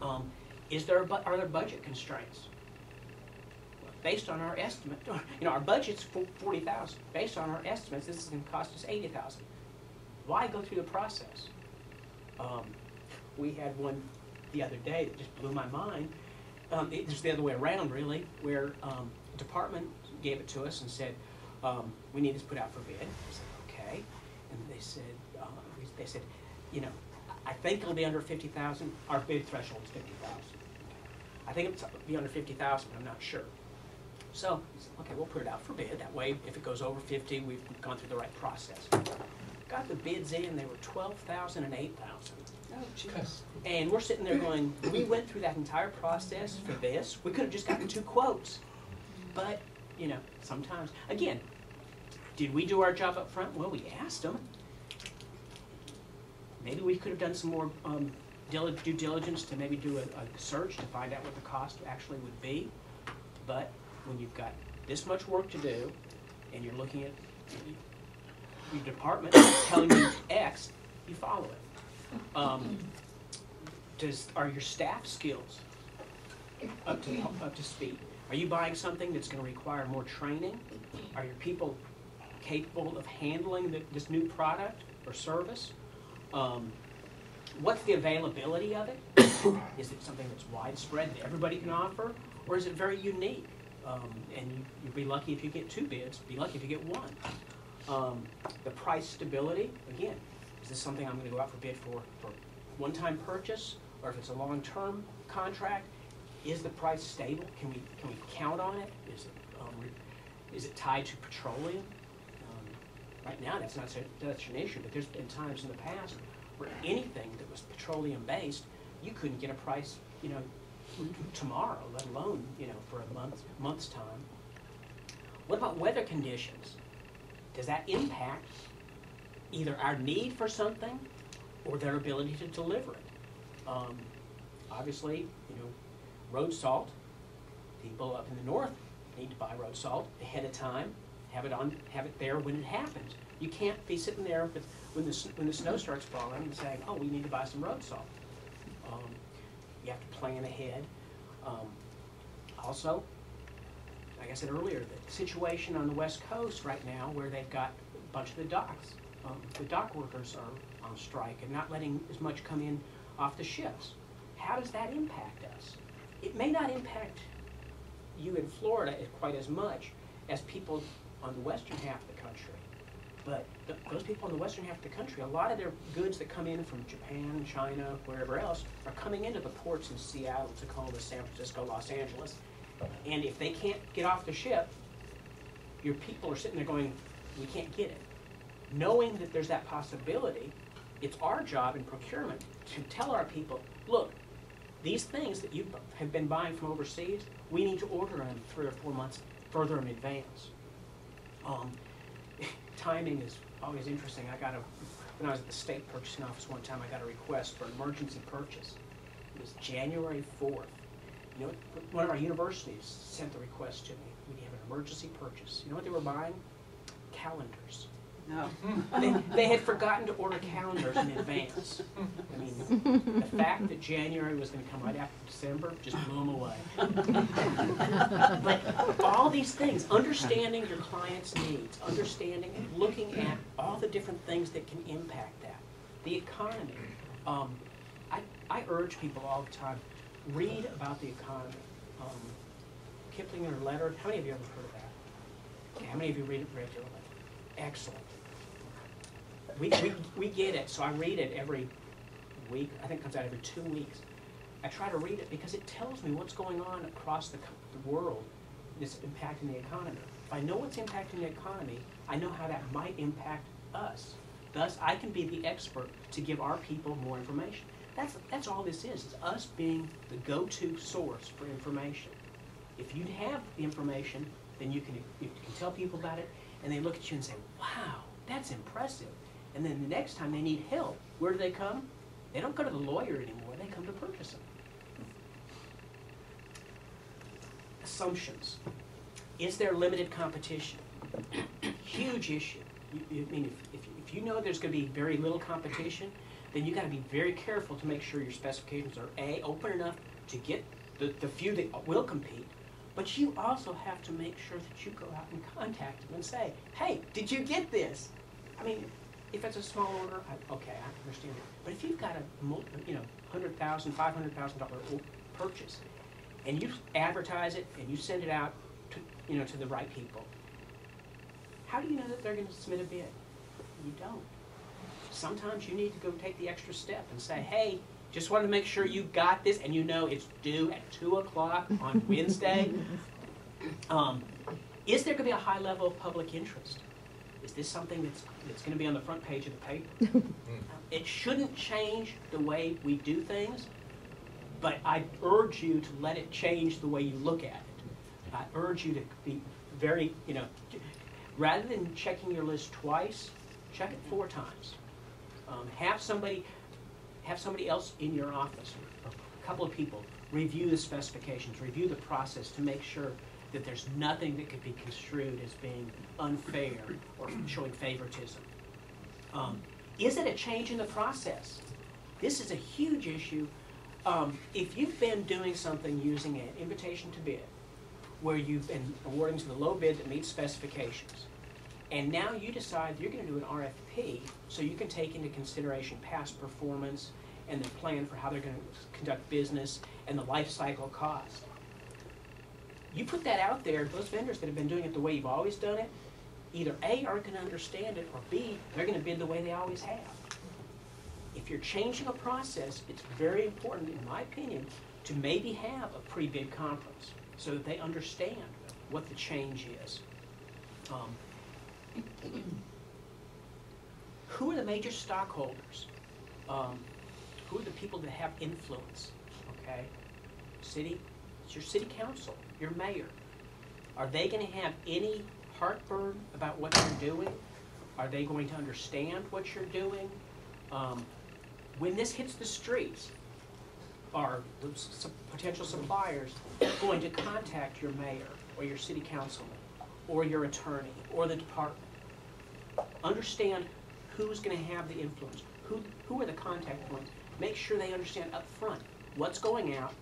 Um, Is there, are there budget constraints? Based on our estimate, you know, our budget's forty thousand. Based on our estimates, this is going to cost us eighty thousand. Why go through the process? Um, we had one the other day that just blew my mind. Um, it was the other way around, really, where um, department gave it to us and said, um, "We need this put out for bid." I said, "Okay," and they said, uh, "They said, you know, I think it'll be under fifty thousand. Our bid threshold is fifty thousand. I think it'll be under fifty thousand. I'm not sure." So, okay, we'll put it out for bid. That way, if it goes over fifty, we've gone through the right process. Got the bids in, they were twelve thousand and eight thousand. And we're sitting there going, we went through that entire process for this. We could have just gotten two quotes. But, you know, sometimes, again, did we do our job up front? Well, we asked them. Maybe we could have done some more um, due diligence to maybe do a, a search to find out what the cost actually would be. But when you've got this much work to do and you're looking at your department telling you X, you follow it. Um, does, are your staff skills up to, up to speed? Are you buying something that's gonna require more training? Are your people capable of handling the, this new product or service? Um, what's the availability of it? Is it something that's widespread that everybody can offer, or is it very unique? Um, and you, you'd be lucky if you get two bids, be lucky if you get one. Um, the price stability, again, this something I'm gonna go out for bid for, for one-time purchase, or if it's a long-term contract, is the price stable? Can we, can we count on it? Is it, Um, Is it tied to petroleum? Um, Right now, that's not such an issue, but there's been times in the past where anything that was petroleum-based, you couldn't get a price, you know, tomorrow, let alone, you know, for a month, month's time. What about weather conditions? Does that impact either our need for something or their ability to deliver it? Um, obviously, you know, road salt, people up in the north need to buy road salt ahead of time, have it on, have it there when it happens. You can't be sitting there with, when the, when the snow starts falling and saying, oh, we need to buy some road salt. Um, you have to plan ahead. Um, also, like I said earlier, the situation on the west coast right now where they've got a bunch of the docks. Um, the dock workers are on strike and not letting as much come in off the ships. How does that impact us? It may not impact you in Florida quite as much as people on the western half of the country. But th- those people in the western half of the country, a lot of their goods that come in from Japan, China, wherever else, are coming into the ports in Seattle, Tacoma, San Francisco, Los Angeles. And if they can't get off the ship, your people are sitting there going, we can't get it. Knowing that there's that possibility, it's our job in procurement to tell our people, look, these things that you have been buying from overseas, we need to order them three or four months further in advance. Um, timing is always interesting. I got a, when I was at the state purchasing office one time, I got a request for an emergency purchase. It was January fourth. You know, one of our universities sent the request to me. We have an emergency purchase. You know what they were buying? Calendars. No. They, they had forgotten to order calendars in advance. I mean, the fact that January was gonna come right after December just blew them away. But all these things, understanding your client's needs, understanding and looking at all the different things that can impact that. The economy. Um, I, I urge people all the time, read about the economy. Um, Kiplinger letter, how many of you ever heard of that? Okay, how many of you read it regularly? Excellent. We, we, we get it, so I read it every week, I think it comes out every two weeks. I try to read it because it tells me what's going on across the, the world that's impacting the economy. If I know what's impacting the economy, I know how that might impact us. Thus, I can be the expert to give our people more information. That's, that's all this is, is us being the go-to source for information. If you have the information, then you can, you can tell people about it, and they look at you and say, wow, that's impressive. And then the next time they need help, where do they come? They don't go to the lawyer anymore, they come to purchasing. Assumptions. Is there limited competition? Huge issue. You, I mean, if, if, if you know there's gonna be very little competition, then you gotta be very careful to make sure your specifications are A, open enough to get the, the few that will compete, but you also have to make sure that you go out and contact them and say, hey, did you get this? I mean, if it's a small order, I, okay, I understand it. But if you've got a, you know, hundred thousand, five hundred thousand dollar purchase, and you advertise it and you send it out to, you know, to the right people, how do you know that they're gonna submit a bid? You don't. Sometimes you need to go take the extra step and say, hey, just wanted to make sure you got this and you know it's due at two o'clock on Wednesday. Um, is there gonna be a high level of public interest? Is this something that's, that's gonna be on the front page of the paper? It shouldn't change the way we do things, but I urge you to let it change the way you look at it. I urge you to be very, you know, rather than checking your list twice, check it four times. Um, have somebody, have somebody else in your office, a couple of people, review the specifications, review the process to make sure that there's nothing that could be construed as being unfair or showing favoritism. Um, is it a change in the process? This is a huge issue. Um, if you've been doing something using an invitation to bid, where you've been awarding to the low bid that meets specifications, and now you decide you're gonna do an RFP, so you can take into consideration past performance and their plan for how they're gonna conduct business and the life cycle cost. You put that out there, those vendors that have been doing it the way you've always done it, either A, aren't gonna understand it, or B, they're gonna bid the way they always have. If you're changing a process, it's very important, in my opinion, to maybe have a pre-bid conference, so that they understand what the change is. Um, Who are the major stockholders? Um, Who are the people that have influence, okay? City, it's your city council, your mayor. Are they gonna have any heartburn about what you're doing? Are they going to understand what you're doing? Um, When this hits the streets, are the potential suppliers going to contact your mayor or your city councilman or your attorney or the department? Understand who's gonna have the influence, who, who are the contact points. Make sure they understand up front what's going out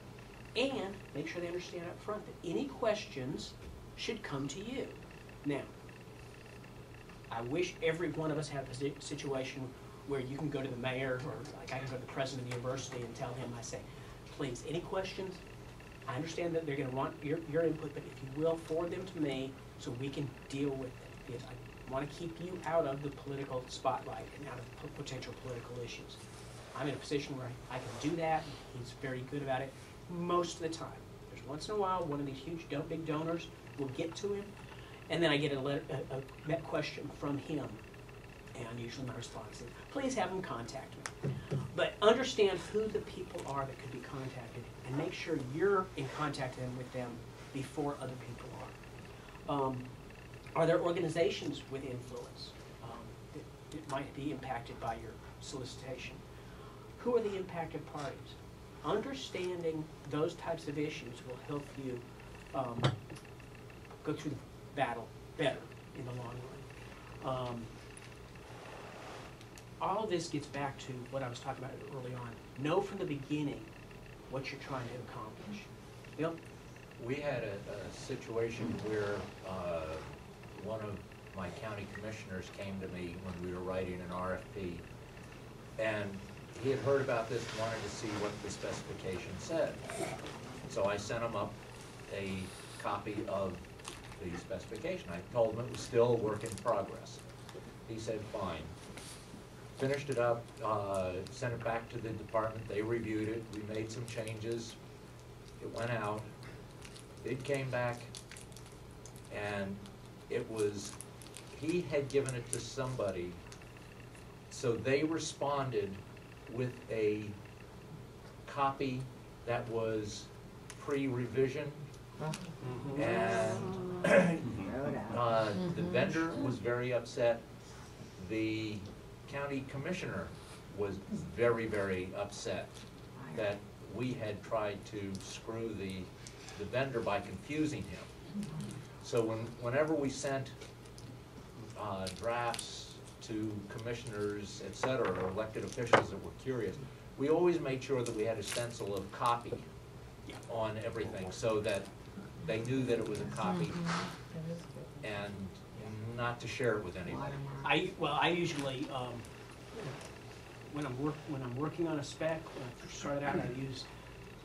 and make sure they understand up front that any questions should come to you. Now, I wish every one of us had a situation where you can go to the mayor, or like I can go to the president of the university and tell him, I say, please, any questions? I understand that they're gonna want your, your input, but if you will, forward them to me so we can deal with it. Because I wanna keep you out of the political spotlight and out of potential political issues. I'm in a position where I can do that, and he's very good about it most of the time. There's once in a while, one of these huge, big donors will get to him, and then I get a letter, a, a, question from him, and usually my response is, please have him contact me. But understand who the people are that could be contacted, and make sure you're in contact with them before other people are. Um, are there organizations with influence um, that, that might be impacted by your solicitation? Who are the impacted parties? Understanding those types of issues will help you um, go through the battle better in the long run. Um, all this gets back to what I was talking about early on. Know from the beginning what you're trying to accomplish. Bill? We had a, a situation where, uh, one of my county commissioners came to me when we were writing an RFP. And he had heard about this, wanted to see what the specification said. So I sent him up a copy of the specification. I told him it was still a work in progress. He said, fine. Finished it up, uh, sent it back to the department, they reviewed it, we made some changes. It went out, it came back, and it was, he had given it to somebody, so they responded with a copy that was pre-revision, and uh, the vendor was very upset. The county commissioner was very, very upset that we had tried to screw the, the vendor by confusing him. So when, whenever we sent, uh, drafts to commissioners, et cetera, or elected officials that were curious, we always made sure that we had a stencil of copy on everything, so that they knew that it was a copy and not to share it with anyone. I, well, I usually, um, when I'm work, when I'm working on a spec, when I first started out, I use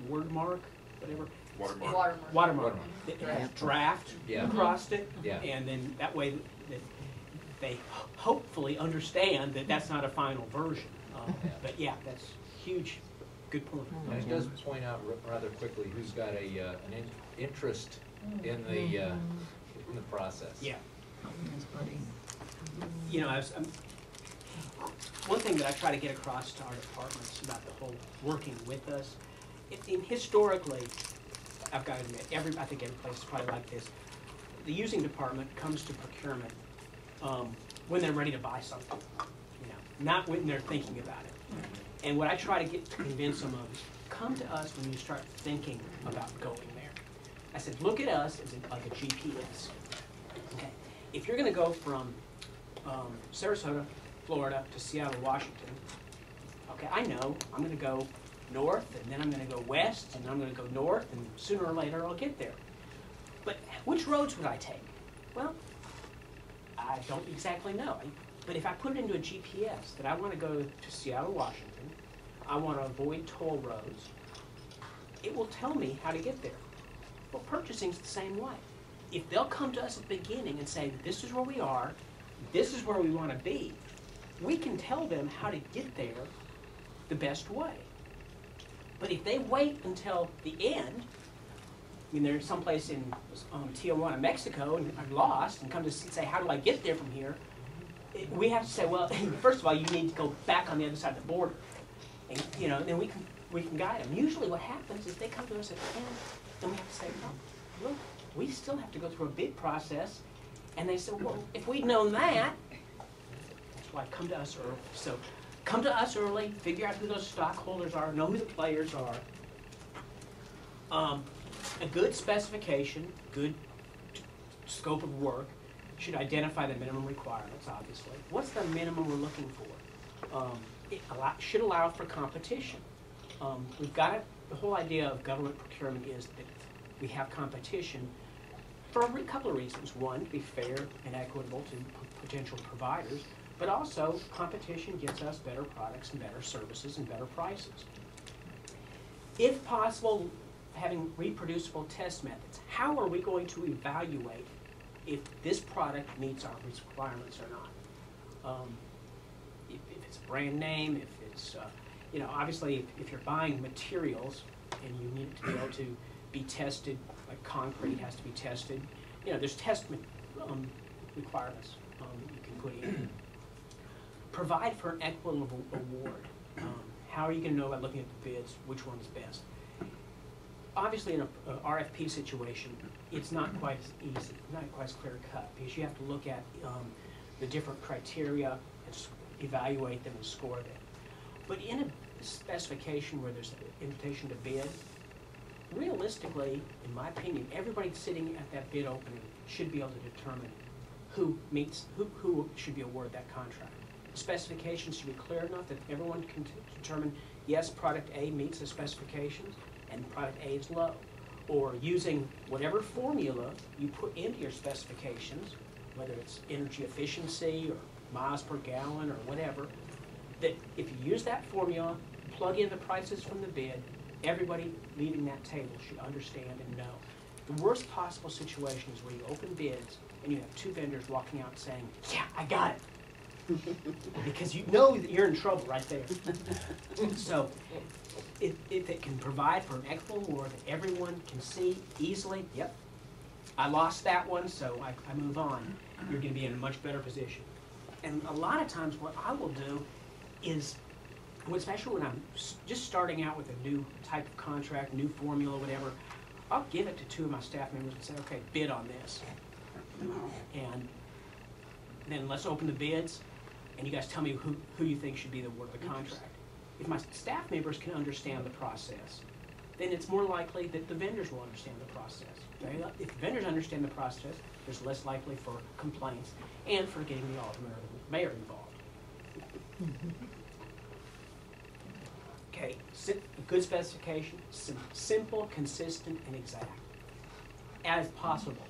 Wordmark, whatever. Watermark. Watermark, that has draft Yeah. across it. Yeah. And then that way that they hopefully understand that that's not a final version. Yeah. But yeah, that's huge, good point. And it does point out r- rather quickly who's got a, uh, an in- interest in the, uh, in the process. Yeah. You know, I was, um, one thing that I try to get across to our departments about the whole working with us, it, in historically, I've got to admit, every, I think every place is probably like this. The using department comes to procurement, um, when they're ready to buy something, you know, not when they're thinking about it. And what I try to get to convince them of is, come to us when you start thinking about going there. I said, look at us as a- like a GPS. Okay, if you're gonna go from um, Sarasota, Florida to Seattle, Washington, okay, I know, I'm gonna go north, and then I'm gonna go west, and then I'm gonna go north, and sooner or later I'll get there. But which roads would I take? Well, I don't exactly know. I- But if I put it into a GPS that I wanna go to Seattle, Washington, I wanna avoid toll roads, it will tell me how to get there. Well, purchasing's the same way. If they'll come to us at the beginning and say, this is where we are, this is where we wanna be, we can tell them how to get there the best way. But if they wait until the end, mean, they're someplace in um, Tijuana, Mexico, and are lost, and come to say, how do I get there from here? It- We have to say, well, first of all, you need to go back on the other side of the border. And, you know, then we can, we can guide them. Usually what happens is they come to us at the end, and we have to say, oh, look, we still have to go through a bid process. And they say, well, if we'd known that, that's why come to us early. So come to us early, figure out who those stockholders are, know who the players are. Um, a good specification, good scope of work should identify the minimum requirements, obviously. What's the minimum we're looking for? Um, it should allow for competition. Um, we've got the whole idea of government procurement is that we have competition for a couple of reasons. One, to be fair and equitable to potential providers, but also competition gets us better products and better services and better prices. If possible, having reproducible test methods. How are we going to evaluate if this product meets our requirements or not? Um, if, if it's a brand name, if it's, uh, you know, obviously, if, if you're buying materials and you need to be able to be tested, like concrete has to be tested, you know, there's test um, requirements um, you can put in. Provide for an equitable award. Um, how are you gonna know by looking at the bids, which one's best? Obviously, in a, a RFP situation, it's not quite as easy, not quite as clear cut, because you have to look at, um, the different criteria and evaluate them and score them. But in a specification where there's an invitation to bid, realistically, in my opinion, everybody sitting at that bid opening should be able to determine who meets, who, who should be awarded that contract. Specifications should be clear enough that everyone can determine, yes, product A meets the specifications, and product A is low. Or using whatever formula you put into your specifications, whether it's energy efficiency or miles per gallon or whatever, that if you use that formula, plug in the prices from the bid, everybody leaving that table should understand and know. The worst possible situation is where you open bids and you have two vendors walking out saying, yeah, I got it. Because you know that you're in trouble right there. So, if, if it can provide for an equitable award that everyone can see easily, yep, I lost that one, so I, I move on, you're gonna be in a much better position. And a lot of times what I will do is, especially when I'm just starting out with a new type of contract, new formula, whatever, I'll give it to two of my staff members and say, okay, bid on this. And then let's open the bids, and you guys tell me who, who you think should be the award of the contract. If my staff members can understand the process, then it's more likely that the vendors will understand the process. If vendors understand the process, there's less likely for complaints and for getting the alderman or the mayor involved. Okay, good specification, sim- simple, consistent, and exact, as possible.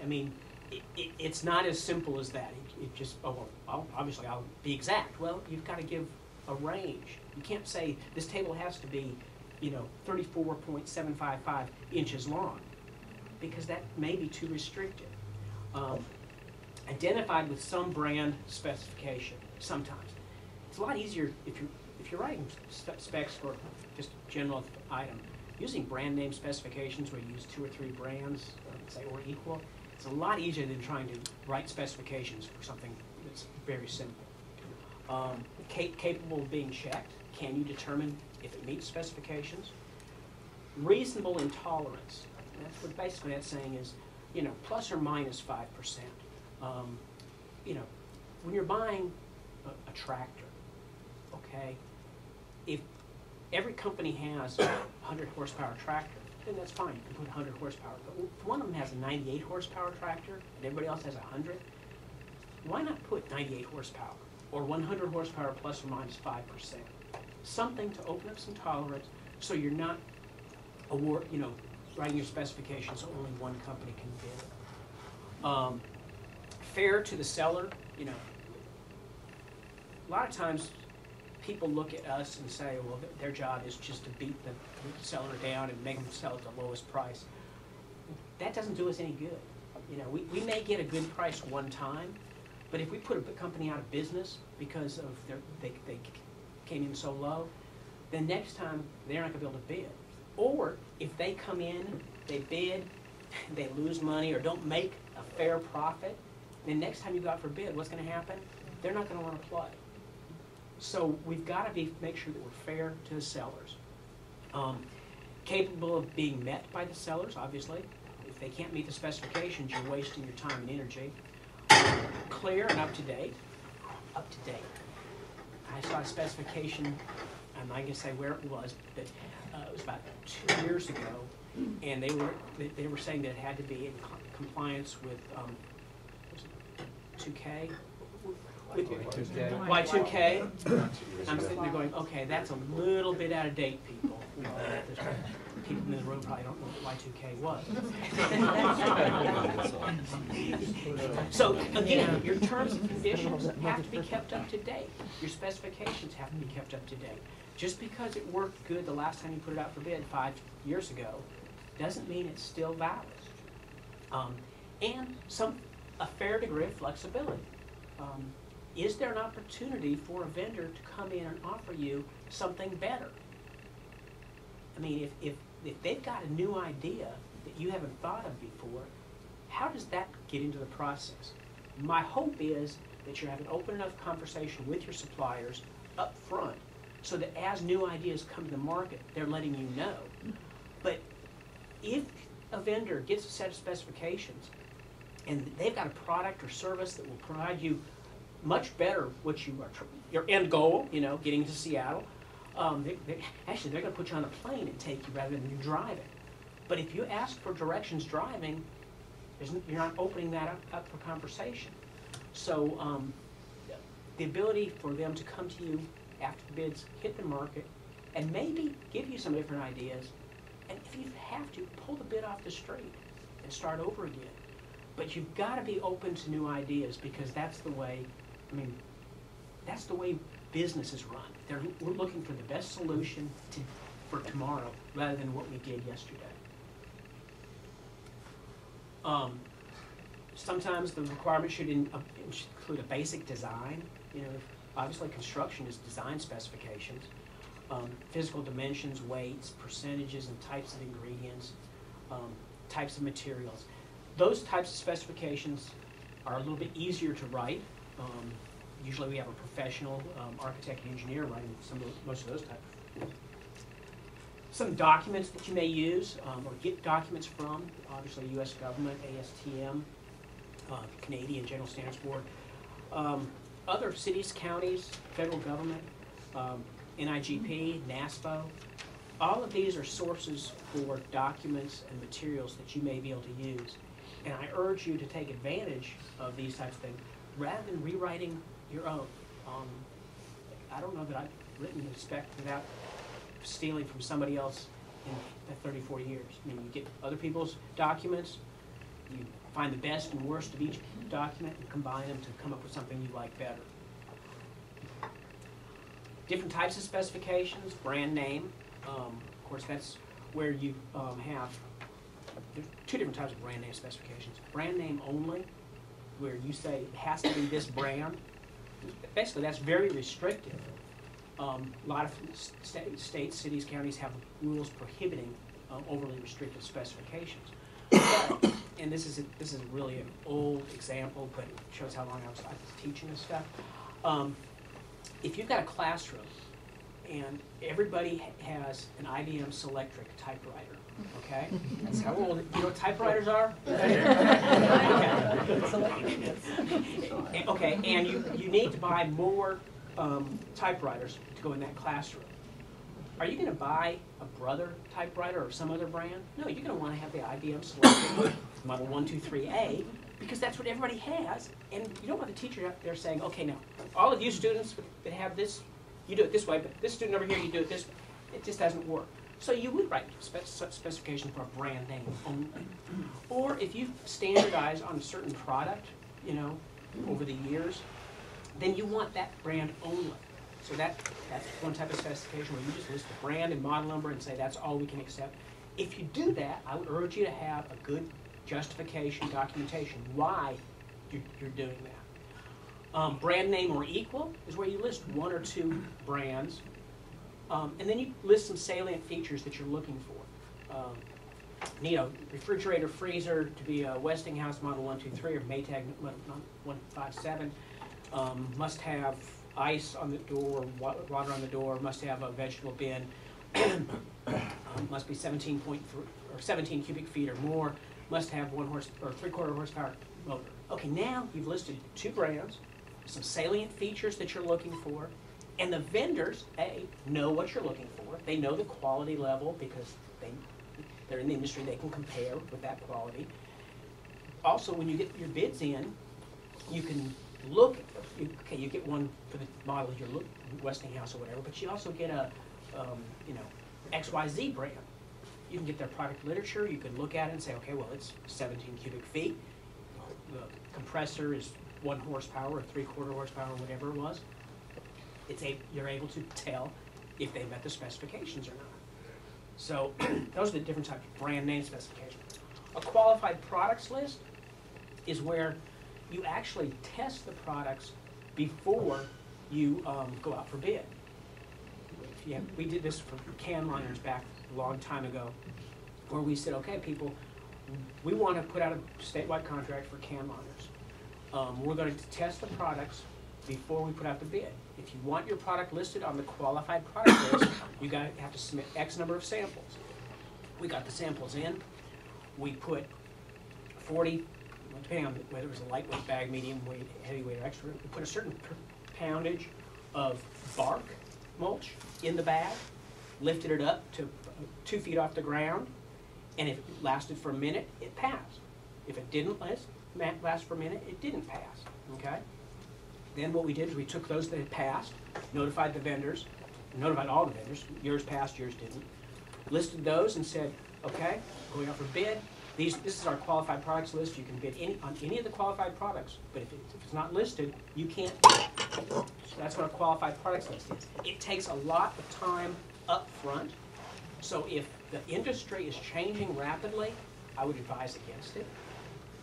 I mean, it, it, it's not as simple as that. It, it just, oh, well, obviously I'll be exact. Well, you've got to give a range. You can't say this table has to be, you know, thirty-four point seven five five inches long, because that may be too restrictive. Um, identified with some brand specification, sometimes. It's a lot easier if you're, if you're writing spe- specs for just general item. Using brand name specifications where you use two or three brands, say, or equal, it's a lot easier than trying to write specifications for something that's very simple. Um, ca- capable of being checked, can you determine if it meets specifications? Reasonable intolerance, that's what basically that's saying is, you know, plus or minus five percent. Um, you know, when you're buying a, a tractor, okay, if every company has a hundred horsepower tractor, then that's fine, you can put hundred horsepower. But if one of them has a ninety-eight horsepower tractor and everybody else has a hundred, why not put ninety-eight horsepower or one hundred horsepower plus or minus minus five percent? Something to open up some tolerance, so you're not award, you know, writing your specifications so only one company can bid. Um, fair to the seller, you know, a lot of times people look at us and say, well, th- their job is just to beat the seller down and make them sell at the lowest price. That doesn't do us any good. You know, we, we may get a good price one time, but if we put a company out of business because of their, they, they came in so low, then next time, they're not gonna be able to bid. Or if they come in, they bid, they lose money or don't make a fair profit, then next time you go out for bid, what's gonna happen? They're not gonna wanna play. So we've gotta be, make sure that we're fair to the sellers. Um, Capable of being met by the sellers, obviously. If they can't meet the specifications, you're wasting your time and energy. Clear and up to date, up to date. I saw a specification, and not gonna say where it was, but uh, it was about two years ago, and they were, they- they were saying that it had to be in compliance with, um, two K? Y two K? I'm sitting there going, okay, that's a little bit out of date, people. People in the room probably don't know what Y two K was. So again, your terms and conditions have to be kept up to date. Your specifications have to be kept up to date. Just because it worked good the last time you put it out for bid five years ago, doesn't mean it's still valid. Um, and some, a fair degree of flexibility. Um, is there an opportunity for a vendor to come in and offer you something better? I mean, if, if, if they've got a new idea that you haven't thought of before, how does that get into the process? My hope is that you have an open enough conversation with your suppliers up front, so that as new ideas come to the market, they're letting you know. But if a vendor gets a set of specifications, and they've got a product or service that will provide you much better what you are, your end goal, you know, getting to Seattle, um, they, they, actually, they're gonna put you on a plane and take you rather than you driving. But if you ask for directions driving, you're not opening that up, up for conversation. So, um, the ability for them to come to you after the bids hit the market and maybe give you some different ideas, and if you have to, pull the bid off the street and start over again. But you've gotta be open to new ideas, because that's the way, I mean, that's the way business is run. They're, we're looking for the best solution to, for tomorrow, rather than what we did yesterday. Um, sometimes the requirement should in- uh, should include a basic design, you know, obviously construction is design specifications. Um, physical dimensions, weights, percentages and types of ingredients, um, types of materials. Those types of specifications are a little bit easier to write. Um, usually we have a professional, um, architect and engineer writing some of, most of those types. Some documents that you may use, um, or get documents from, obviously US government, ASTM, uh, Canadian General Standards Board, um, other cities, counties, federal government, um, NIGP, NASPO. All of these are sources for documents and materials that you may be able to use. And I urge you to take advantage of these types of things, rather than rewriting your own. Um, I don't know that I've written a spec without stealing from somebody else in the 30, 40 years. I mean, you get other people's documents, you find the best and worst of each document and combine them to come up with something you like better. Different types of specifications, brand name, um, of course, that's where you, um, have, two different types of brand name specifications. Brand name only, where you say it has to be this brand. Basically, that's very restrictive. Um, a lot of sta- states, cities, counties have rules prohibiting uh, overly restrictive specifications. But- And this is, a- this is really an old example, but it shows how long I was, I was teaching this stuff. Um, if you've got a classroom and everybody has an IBM Selectric typewriter, okay? That's how old, you know what typewriters are? Okay. Okay, and you, you need to buy more um, typewriters to go in that classroom. Are you gonna buy a Brother typewriter or some other brand? No, you're gonna wanna have the IBM Selectric Model 123A, because that's what everybody has, and you don't want the teacher up there saying, okay, now, all of you students that have this, you do it this way, but this student over here, you do it this, way. it just doesn't work. So you would write spec- specification for a brand name only. Or if you standardize on a certain product, you know, over the years, then you want that brand only. So that, that's one type of specification where you just list the brand and model number and say that's all we can accept. If you do that, I would urge you to have a good justification, documentation, why you're, you're doing that. Um, brand name or equal is where you list one or two brands Um, and then you list some salient features that you're looking for. Um, need a refrigerator freezer to be a Westinghouse Model 123 or Maytag Mo- Mo- 157. Um, must have ice on the door, water on the door, must have a vegetable bin. Um, must be 17.3 or 17 cubic feet or more. Must have one horse or three-quarter horsepower motor. Okay, now you've listed two brands, some salient features that you're looking for, and the vendors, A, know what you're looking for. They know the quality level because they, they're in the industry, they can compare with that quality. Also, when you get your bids in, you can look, okay, you get one for the model you're look, Westinghouse or whatever, but you also get a, um, you know, XYZ brand. You can get their product literature, you can look at it and say, okay, well, it's seventeen cubic feet. The compressor is one horsepower or three-quarter horsepower, whatever it was. It's a, you're able to tell if they met the specifications or not. So, those are the different types of brand name specifications. A qualified products list is where you actually test the products before you um, go out for bid. We did this for can liners back a long time ago, where we said, okay, people, we want to put out a statewide contract for can liners. Um, we're going to test the products before we put out the bid. If you want your product listed on the qualified product list, you got, to have to submit X number of samples. We got the samples in, we put forty, depending on whether it was a lightweight bag, medium weight, heavyweight, or extra, we put a certain poundage of bark mulch in the bag, lifted it up to two feet off the ground, and if it lasted for a minute, it passed. If it didn't last, last for a minute, it didn't pass, okay? Then what we did is we took those that had passed, notified the vendors, notified all the vendors, yours passed, yours didn't, listed those and said, okay, going out for bid, these, this is our qualified products list, you can bid any, on any of the qualified products, but if it- if it's not listed, you can't. So that's what a qualified products list is. It takes a lot of time up front. so if the industry is changing rapidly, I would advise against it.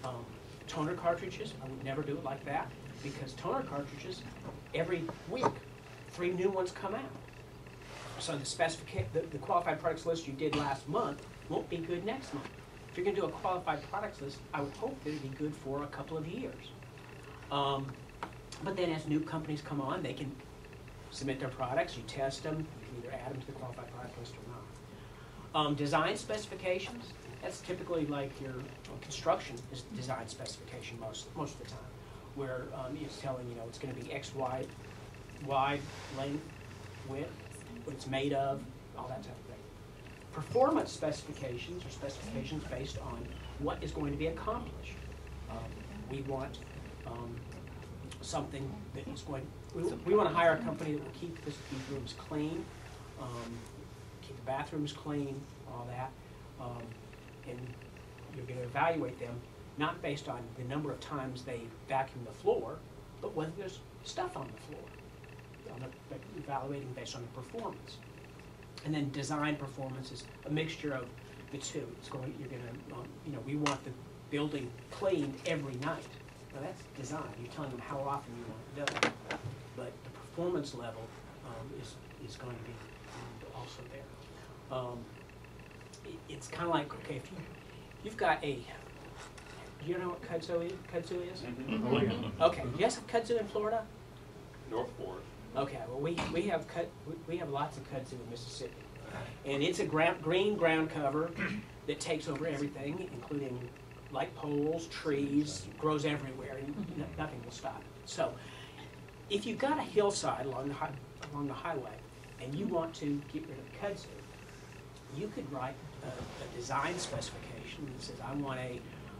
Um, Toner cartridges, I would never do it like that, because toner cartridges, every week, three new ones come out. So the specifica, the, the qualified products list you did last month won't be good next month. If you're gonna do a qualified products list, I would hope that it'd be good for a couple of years. Um, but then as new companies come on, they can submit their products, you test them, you can either add them to the qualified product list or not. Um, design specifications, that's typically like your construction is design specification most, most of the time. Where, um, it's telling, you know, it's gonna be X, Y, wide, length, width, what it's made of, all that type of thing. Performance specifications are specifications based on what is going to be accomplished. Um, We want, um, something that is going, we, we wanna hire a company that will keep this, these rooms clean, um, keep the bathrooms clean, all that. Um, and you're gonna evaluate them, not based on the number of times they vacuum the floor, but whether there's stuff on the floor. On the, evaluating based on the performance. And then design performance is a mixture of the two. It's going, you're gonna, um, you know, we want the building cleaned every night. Now, that's design, you're telling them how often you want it done. But the performance level, um, is, is going to be also there. Um, it- it's kinda like, okay, if you, you've got a, do you know what kudzu is, kudzu is? Oh, yeah. Okay, do you guys have kudzu in Florida? North Fork. Okay, well, we, we have cut, we- we have lots of kudzu in Mississippi. And it's a ground, green ground cover that takes over everything, including light poles, trees, grows everywhere, and no- mm-hmm. nothing will stop it. So, if you've got a hillside along the hi, along the highway, and you want to get rid of kudzu, you could write a, a design specification that says, I want a,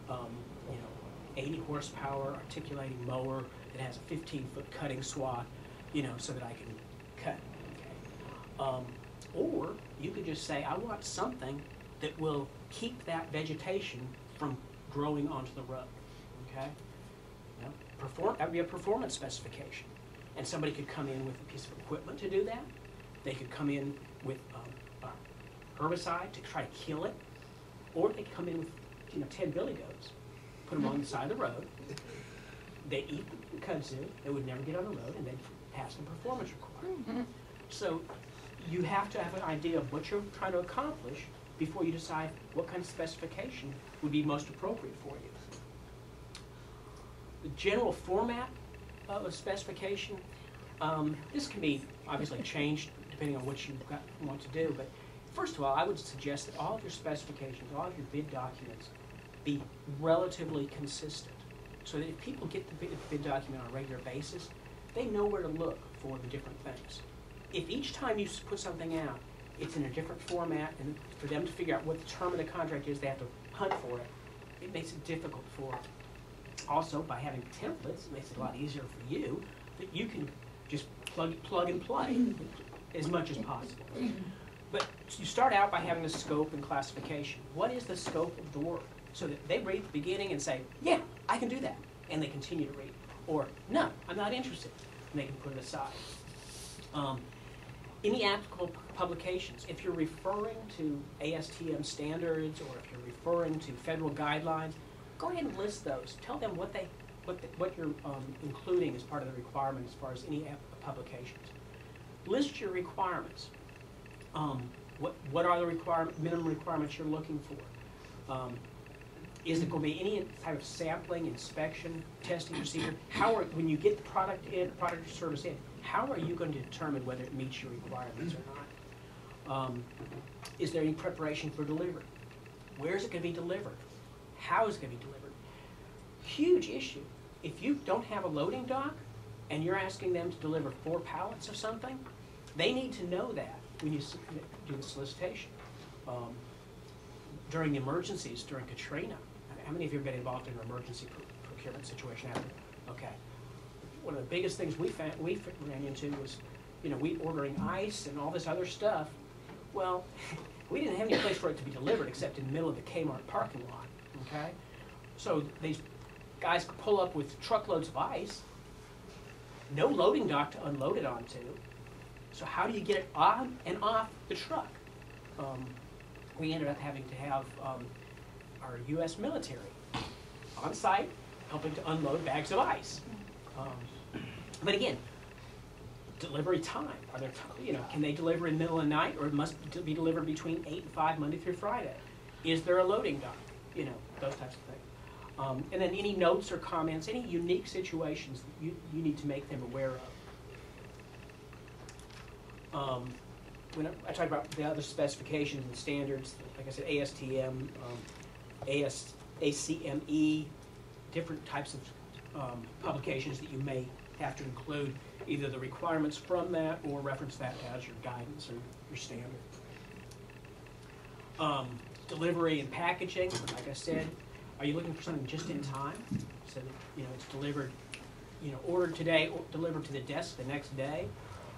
um, you know, eighty horsepower articulating mower that has a fifteen foot cutting swath, you know, so that I can cut, okay? Um, or you could just say, I want something that will keep that vegetation from growing onto the road, okay? Perform, that would be a performance specification. And somebody could come in with a piece of equipment to do that. They could come in with um, herbicide to try to kill it. Or they could come in with, you know, ten billy goats, put them on the side of the road. They eat the kudzu, they would never get on the road, and they'd pass the performance requirement. So you have to have an idea of what you're trying to accomplish before you decide what kind of specification would be most appropriate for you. The general format of a specification, um, this can be obviously changed depending on what you got, want to do, but first of all, I would suggest that all of your specifications, all of your bid documents be relatively consistent. So that if people get the bid, bid document on a regular basis, they know where to look for the different things. If each time you put something out, it's in a different format, and for them to figure out what the term of the contract is, they have to hunt for it, it makes it difficult for them. also, by having templates, it makes it a lot easier for you, that you can just plug, plug and play as much as possible. But you start out by having the scope and classification. What is the scope of the work? So that they read the beginning and say, yeah, I can do that, and they continue to read. Or, no, I'm not interested, and they can put it aside. Um, any applicable publications, if you're referring to ASTM standards or if you're referring to federal guidelines, go ahead and list those. Tell them what they, what, the- what you're um, including as part of the requirement as far as any publications. List your requirements. Um, what, what are the minimum requirements you're looking for? Um, is it going to be any type of sampling, inspection, testing procedure? How are, when you get the product in, product or service in, how are you going to determine whether it meets your requirements or not? Um, Is there any preparation for delivery? Where is it going to be delivered? How is it going to be delivered? Huge issue. If you don't have a loading dock and you're asking them to deliver four pallets of something, they need to know that when you s- do the solicitation. Um, during emergencies, during Katrina. How many of you have been involved in an emergency procurement situation? Okay. One of the biggest things we found, we ran into was, you know, we ordering ice and all this other stuff. Well, we didn't have any place for it to be delivered except in the middle of the Kmart parking lot, okay? So these guys pull up with truckloads of ice, no loading dock to unload it onto. So how do you get it on and off the truck? Um, we ended up having to have um, our U.S. military on site helping to unload bags of ice. Um, but again, delivery time. Are there, you know, can they deliver in the middle of the night, or it must be delivered between eight and five Monday through Friday? Is there a loading dock? You know, those types of things. Um, and then any notes or comments, any unique situations that you, you need to make them aware of. Um, when I- I talk about the other specifications and standards, like I said, ASTM, um, AS, ACME, different types of um, publications that you may have to include, either the requirements from that or reference that as your guidance or your standard. Um, Delivery and packaging, like I said, are you looking for something just in time? So that, you know, it's delivered, you know, ordered today, or delivered to the desk the next day?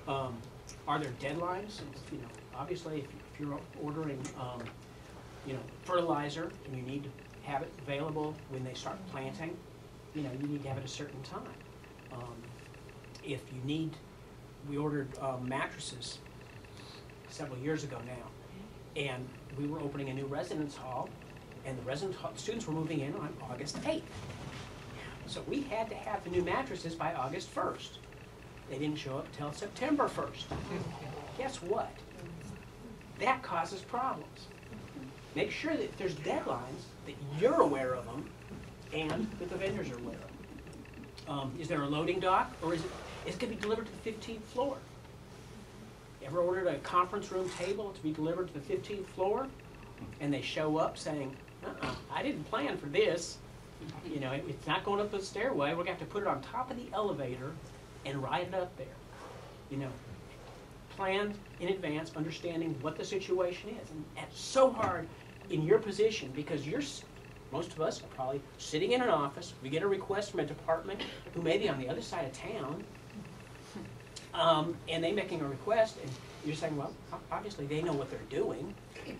Um, Are there deadlines? You know, obviously, if if you're ordering, um, you know, fertilizer and you need to have it available when they start planting, you know, you need to have it a certain time. Um, If you need, we ordered um, mattresses several years ago now, and we were opening a new residence hall, and the resident, hall- students were moving in on August 8th. So we had to have the new mattresses by August 1st. They didn't show up till September 1st. Guess what? That causes problems. Make sure that there's deadlines, that you're aware of them, and that the vendors are aware of them. Um, is there a loading dock, or is it, is it gonna be delivered to the fifteenth floor? Ever ordered a conference room table to be delivered to the fifteenth floor? And they show up saying, uh-uh, I didn't plan for this. You know, it- it's not going up the stairway, we're gonna have to put it on top of the elevator and ride it up there. You know, planned in advance, understanding what the situation is. And it's so hard in your position because you're, most of us are probably sitting in an office, we get a request from a department who may be on the other side of town, um, and they're making a request, and you're saying, well, obviously they know what they're doing.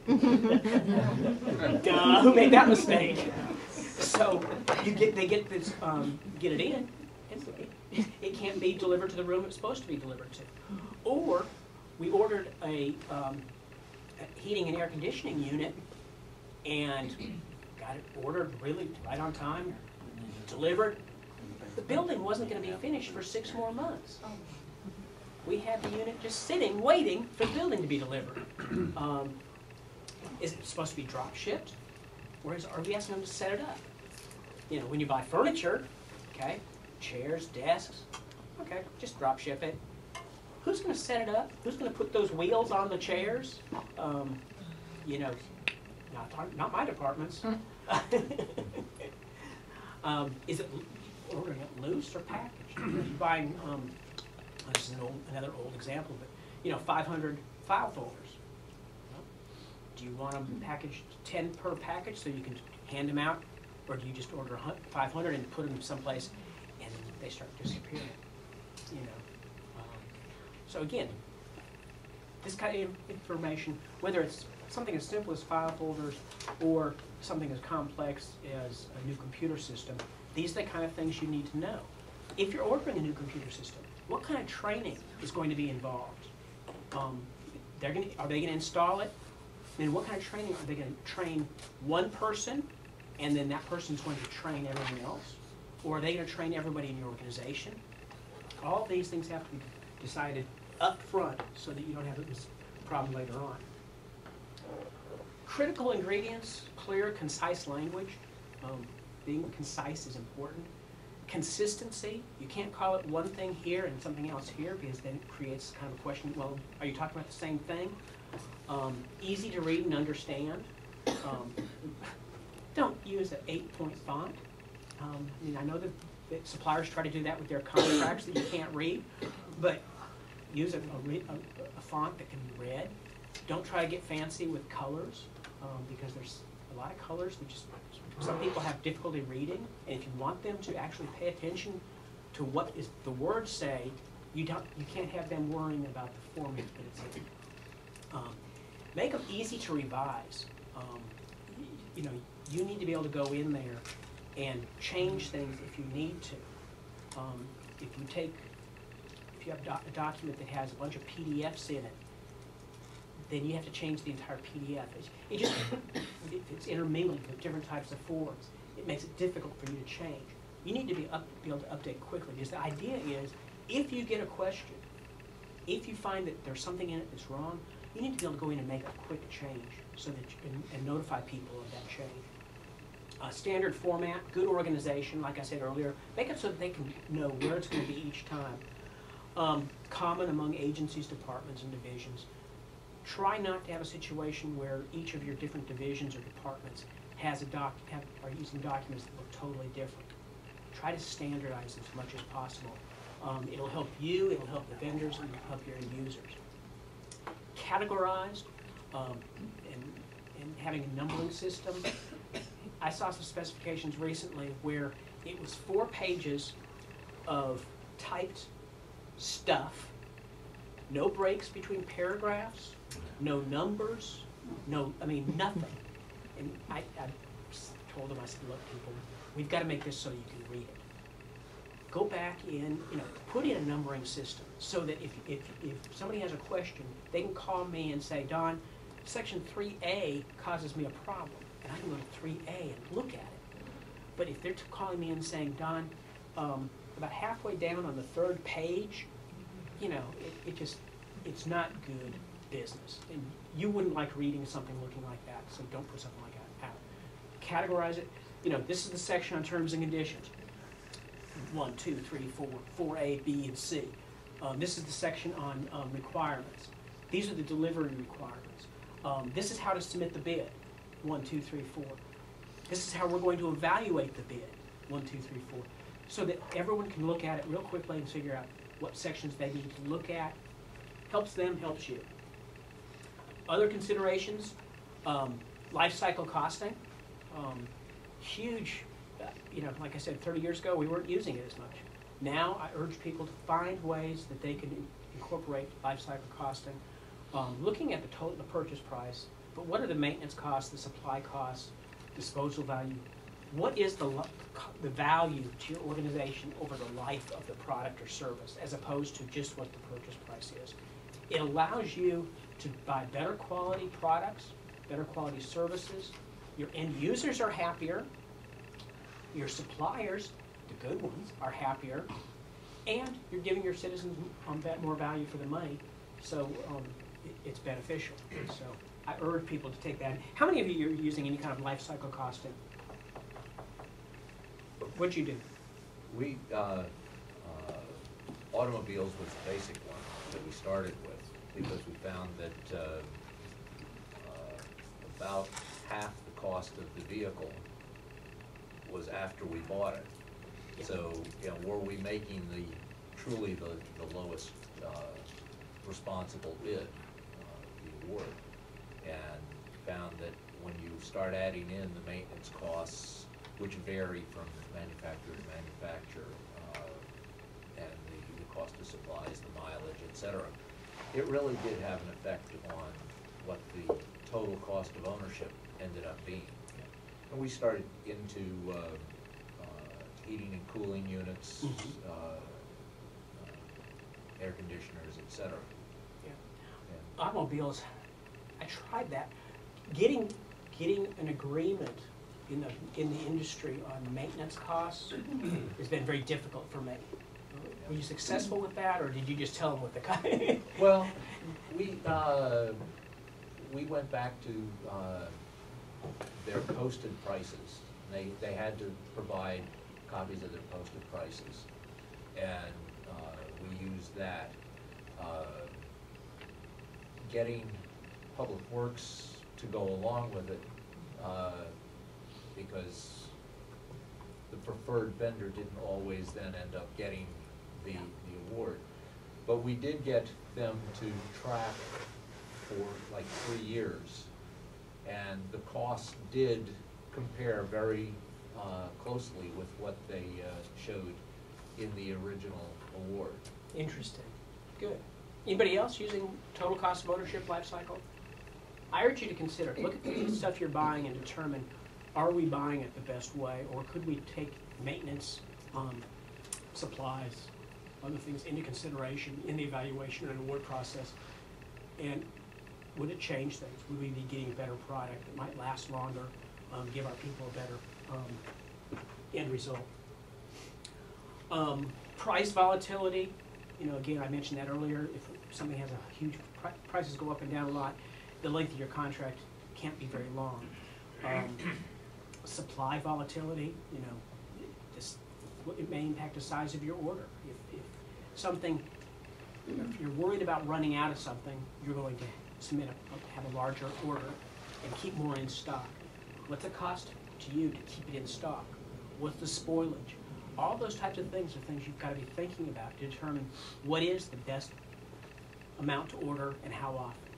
Duh, who made that mistake? So you get, they get this, um, get it in, and it- can't be delivered to the room it's supposed to be delivered to. Or, we ordered a, um, a heating and air conditioning unit, and got it ordered really right on time, delivered. The building wasn't gonna be finished for six more months. we have the unit just sitting, waiting for the building to be delivered. Um, Is it supposed to be drop shipped? Or is, are we asking them to set it up? You know, when you buy furniture, okay, chairs, desks, okay, just drop ship it. Who's gonna set it up? Who's gonna put those wheels on the chairs? Um, you know, not, not my departments. Um, is it ordering it loose or packaged? You buying, um, this is an old, another old example, but, you know, five hundred file folders. Do you want them packaged ten per package so you can hand them out? Or do you just order five hundred and put them someplace they start disappearing, you know? Um, So again, this kind of information, whether it's something as simple as file folders or something as complex as a new computer system, these are the kind of things you need to know. If you're ordering a new computer system, what kind of training is going to be involved? Um, they're gonna, are they gonna install it? And what kind of training, are they gonna train one person and then that person's going to train everyone else? Or are they gonna train everybody in your organization? All these things have to be decided up front so that you don't have this problem later on. Critical ingredients, clear, concise language. Um, being concise is important. Consistency, you can't call it one thing here and something else here because then it creates kind of a question, well, are you talking about the same thing? Um, easy to read and understand. Um, don't use an eight-point font. Um, I mean, I know that, that suppliers try to do that with their contracts that you can't read, but use a, a, a font that can be read. Don't try to get fancy with colors, um, because there's a lot of colors that just, some people have difficulty reading, and if you want them to actually pay attention to what is, the words say, you don't, you can't have them worrying about the format that it's in. Um, Make them easy to revise. Um, You know, you need to be able to go in there and change things if you need to. Um, If you take, if you have a document that has a bunch of PDFs in it, then you have to change the entire PDF. It's- It just, if it's intermingling with different types of forms, it makes it difficult for you to change. You need to be up, be able to update quickly, because the idea is, if you get a question, if you find that there's something in it that's wrong, you need to be able to go in and make a quick change, so that you can, and notify people of that change. Standard format, good organization, like I said earlier, make it so that they can know where it's gonna be each time. Um, common among agencies, departments, and divisions. Try not to have a situation where each of your different divisions or departments has a doc, have, are using documents that look totally different. Try to standardize as much as possible. Um, it'll help you, it'll help the vendors, and it'll help your end users. Categorized, um, and, and having a numbering system. I saw some specifications recently where it was four pages of typed stuff, no breaks between paragraphs, no numbers, no, I mean, nothing. And I, I told them, I said, look, people, we've gotta make this so you can read it. Go back in, you know, put in a numbering system so that if, if, if somebody has a question, they can call me and say, Don, section three A causes me a problem. And I can go to three A and look at it. But if they're calling me and saying, Don, um, about halfway down on the third page, you know, it, it just, it's not good business. And you wouldn't like reading something looking like that, so don't put something like that out. Categorize it, you know, this is the section on terms and conditions. One, two, three, four, four A, B, and C. Um, this is the section on, um, requirements. These are the delivery requirements. Um, this is how to submit the bid, one, two, three, four. This is how we're going to evaluate the bid, one, two, three, four. So that everyone can look at it real quickly and figure out what sections they need to look at. Helps them, helps you. Other considerations, um, life cycle costing. Um, huge, uh, you know, like I said, thirty years ago, we weren't using it as much. Now, I urge people to find ways that they can incorporate life cycle costing. Um, looking at the total, the purchase price, but what are the maintenance costs, the supply costs, disposal value? What is the, the value to your organization over the life of the product or service, as opposed to just what the purchase price is? It allows you to buy better quality products, better quality services. Your end users are happier. Your suppliers, the good ones, are happier. And you're giving your citizens more value for the money, so um, it's beneficial. So I urge people to take that. How many of you are using any kind of life cycle costing? What'd you do? We, uh, uh, automobiles was the basic one that we started with, because we found that, uh, uh, about half the cost of the vehicle was after we bought it. So, you know, were we making the, truly the, the lowest, uh, responsible bid, uh, the award? And found that when you start adding in the maintenance costs, which vary from manufacturer to manufacturer, uh, and the, the cost of supplies, the mileage, et cetera, it really did have an effect on what the total cost of ownership ended up being. And we started into, uh, uh, heating and cooling units, Mhm. uh, uh, air conditioners, et cetera. Yeah. And automobiles, I tried that. Getting, getting an agreement in the, in the industry on maintenance costs has been very difficult for me. Were you successful with that, or did you just tell them what the guy? Well, we, uh, we went back to, uh, their posted prices. They, they had to provide copies of their posted prices. And, uh, we used that. Uh, Getting Public Works to go along with it, uh, because the preferred vendor didn't always then end up getting the, the award. But we did get them to track for like three years. And the cost did compare very uh, closely with what they uh, showed in the original award. Interesting, good. Anybody else using total cost of ownership life cycle? I urge you to consider, look at the stuff you're buying and determine, are we buying it the best way? Or could we take maintenance, um, supplies, other things into consideration in the evaluation and award process? And would it change things? Would we be getting a better product that might last longer, um, give our people a better, um, end result? Um, price volatility, you know, again, I mentioned that earlier, if something has a huge, pri- prices go up and down a lot, the length of your contract can't be very long. Um, supply volatility, you know, this, it may impact the size of your order. If, if something, if you're worried about running out of something, you're going to submit a, have a larger order and keep more in stock. What's it cost to you to keep it in stock? What's the spoilage? All those types of things are things you've got to be thinking about to determine what is the best amount to order and how often.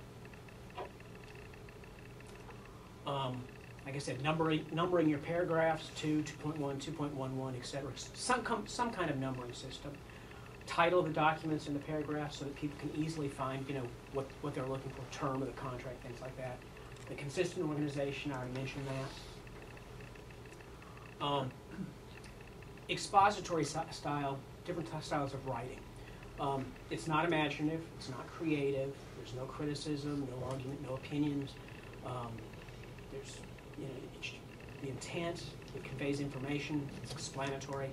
Um, like I said, numbering, numbering your paragraphs, two, two point one, two point one one, et cetera, some, com- some kind of numbering system. Title the documents in the paragraphs so that people can easily find, you know, what, what they're looking for, term of the contract, things like that. The consistent organization, I already mentioned that. Um, expository style, different styles of writing. Um, it's not imaginative, it's not creative, there's no criticism, no argument, no opinions. Um, you know, it's, the intent, it conveys information, it's explanatory.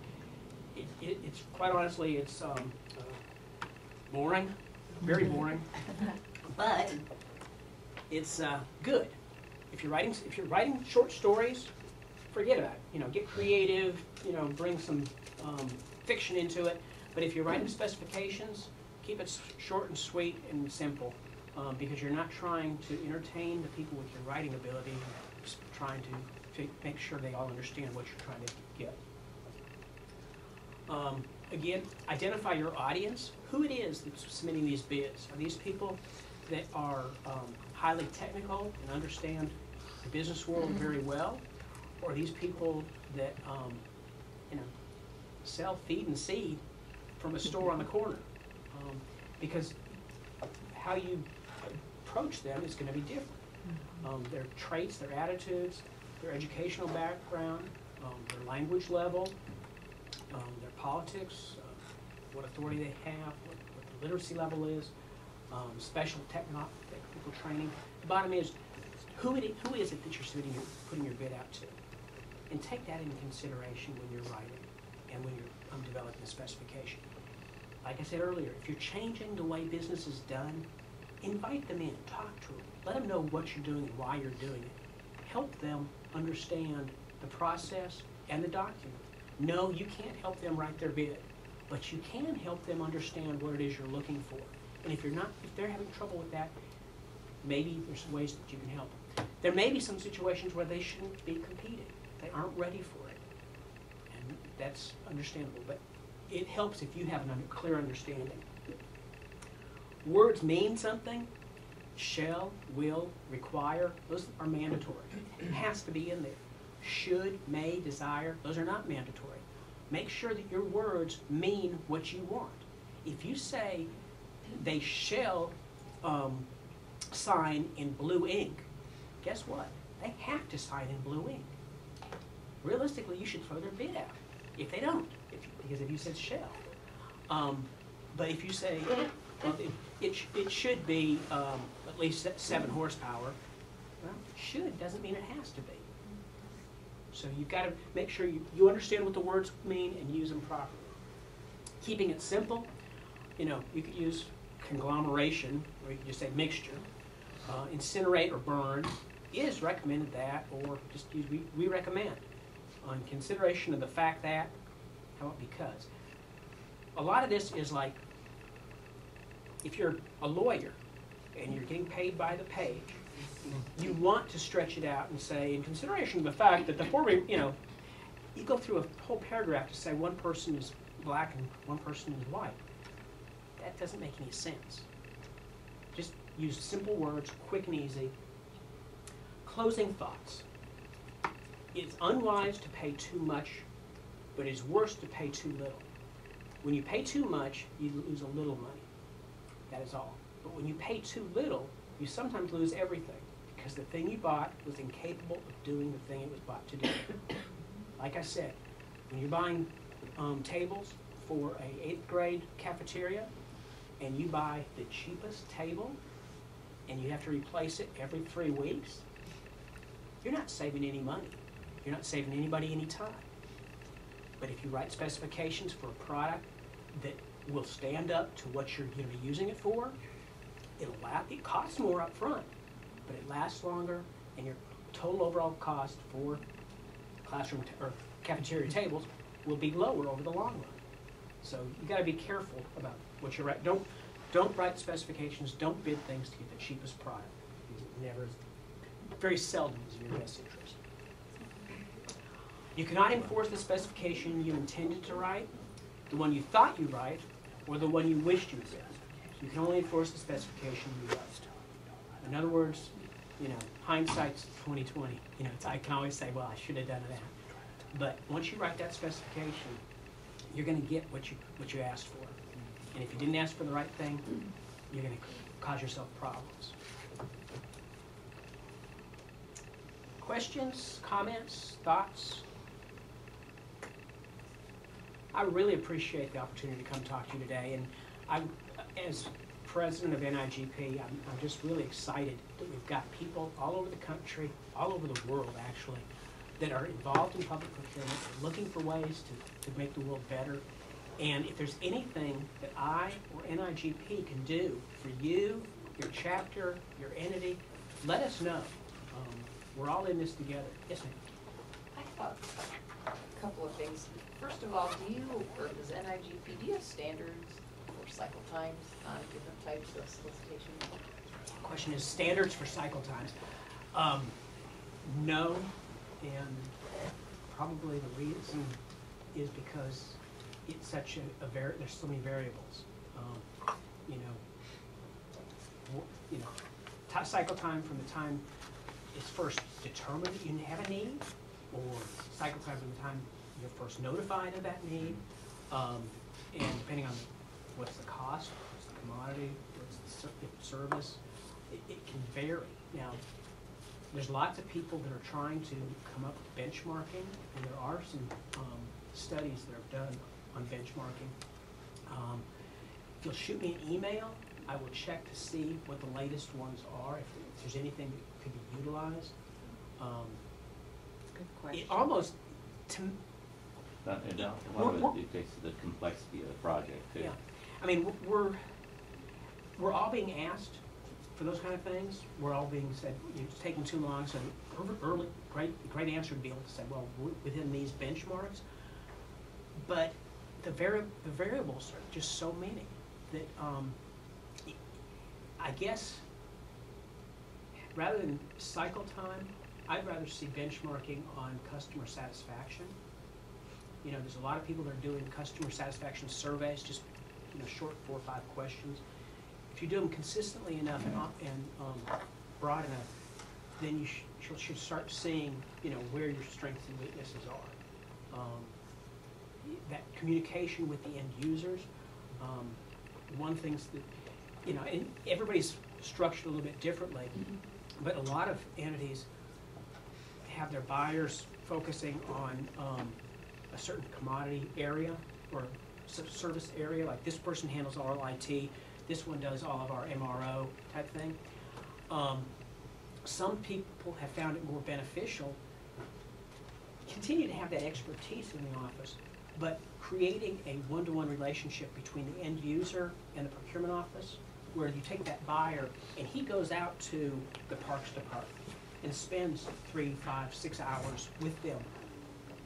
It, it, it's, quite honestly, it's, um, uh, boring, very boring, but it's, uh, good. If you're writing, if you're writing short stories, forget about it. You know, get creative, you know, bring some, um, fiction into it. But if you're writing specifications, keep it s- short and sweet and simple, um, because you're not trying to entertain the people with your writing ability, trying to fi- make sure they all understand what you're trying to get. Um, again, identify your audience, who it is that's submitting these bids. Are these people that are, um, highly technical and understand the business world very well? Or are these people that, um, you know, sell feed and seed from a store on the corner? Um, because how you approach them is gonna be different. Um, their traits, their attitudes, their educational background, um, their language level, um, their politics, uh, what authority they have, what, what the literacy level is, um, special techno- technical training. The bottom is, who it, who is it that you're submitting your, putting your bid out to? And take that into consideration when you're writing and when you're um, developing a specification. like I said earlier, if you're changing the way business is done, invite them in, talk to them, let them know what you're doing and why you're doing it. Help them understand the process and the document. No, you can't help them write their bid, but you can help them understand what it is you're looking for. And if you're not, if they're having trouble with that, maybe there's some ways that you can help them. There may be some situations where they shouldn't be competing. They aren't ready for it. And that's understandable, but it helps if you have a clear understanding. Words mean something. Shall, will, require, those are mandatory. It has to be in there. Should, may, desire, those are not mandatory. Make sure that your words mean what you want. If you say they shall um, sign in blue ink, guess what? They have to sign in blue ink. Realistically, you should throw their bid out if they don't, if, because if you said shall. Um, but if you say, well, it, it, sh- it should be um, at least se- seven horsepower, well, should doesn't mean it has to be. So you've got to make sure you, you understand what the words mean and use them properly. Keeping it simple, you know, you could use conglomeration, or you could just say mixture. Uh, incinerate or burn is recommended that, or just use we, we recommend. On consideration of the fact that, how about because? A lot of this is like, if you're a lawyer and you're getting paid by the page, you want to stretch it out and say, in consideration of the fact that the four, you know, you go through a whole paragraph to say one person is black and one person is white. That doesn't make any sense. Just use simple words, quick and easy. Closing thoughts. It's unwise to pay too much, but it's worse to pay too little. When you pay too much, you lose a little money. That is all. But when you pay too little, you sometimes lose everything because the thing you bought was incapable of doing the thing it was bought to do. like I said, when you're buying um, tables for a eighth grade cafeteria and you buy the cheapest table and you have to replace it every three weeks, you're not saving any money. You're not saving anybody any time. But if you write specifications for a product that will stand up to what you're going to be using it for, it'll la- it costs more up front, but it lasts longer, and your total overall cost for classroom or cafeteria mm-hmm. tables will be lower over the long run. So you got to be careful about what you write. Don't don't write specifications. Don't bid things to get the cheapest product. It never, very seldom is in your best interest. You cannot enforce the specification you intended to write, the one you thought you write, or the one you wished you did. You can only enforce the specification you wrote. In other words, you know, hindsight's twenty twenty. You know, I can always say, well, I should have done that. But once you write that specification, you're gonna get what you, what you asked for. And if you didn't ask for the right thing, you're gonna cause yourself problems. Questions, comments, thoughts? I really appreciate the opportunity to come talk to you today, and I, as president of NIGP, I'm, I'm just really excited that we've got people all over the country, all over the world, actually, that are involved in public procurement, looking for ways to, to make the world better. And if there's anything that I or NIGP can do for you, your chapter, your entity, let us know. Um, We're all in this together. Yes, ma'am? A couple of things. First of all, do you, or does NIGP, do you have standards for cycle times on different types of solicitation? Question is standards for cycle times. Um, no, and probably the reason is because it's such a, a there's so many variables. Um, you know, you know, cycle time from the time it's first determined that you have a need, or cycle time from the time you're first notified of that need. Um, and depending on what's the cost, what's the commodity, what's the service, it, it can vary. Now, there's lots of people that are trying to come up with benchmarking, and there are some, um, studies that are done on benchmarking. Um, If you'll shoot me an email, I will check to see what the latest ones are, if if there's anything that could be utilized. Um, Good It almost, to, m- Not- and Yeah. A lot of What- it dictates the complexity of the project too. Yeah. I mean, we're, we're all being asked for those kind of things. We're all being said, you know, it's taking too long, so ear- early, great, great answer to be able to say, well, w- within these benchmarks. But the vari, the variables are just so many that, um, I guess, rather than cycle time, I'd rather see benchmarking on customer satisfaction. You know, there's a lot of people that are doing customer satisfaction surveys, just, you know, short four or five questions. If you do them consistently enough and, and, um, broad enough, then you sh- should, should start seeing, you know, where your strengths and weaknesses are. Um, that communication with the end users, um, one things that, you know, and everybody's structured a little bit differently, but a lot of entities have their buyers focusing on, um, a certain commodity area or service area, like this person handles all our IT, this one does all of our MRO type thing. Um, some people have found it more beneficial, continue to have that expertise in the office, but creating a one-to-one relationship between the end user and the procurement office, where you take that buyer and he goes out to the parks department and spends three, five, six hours with them,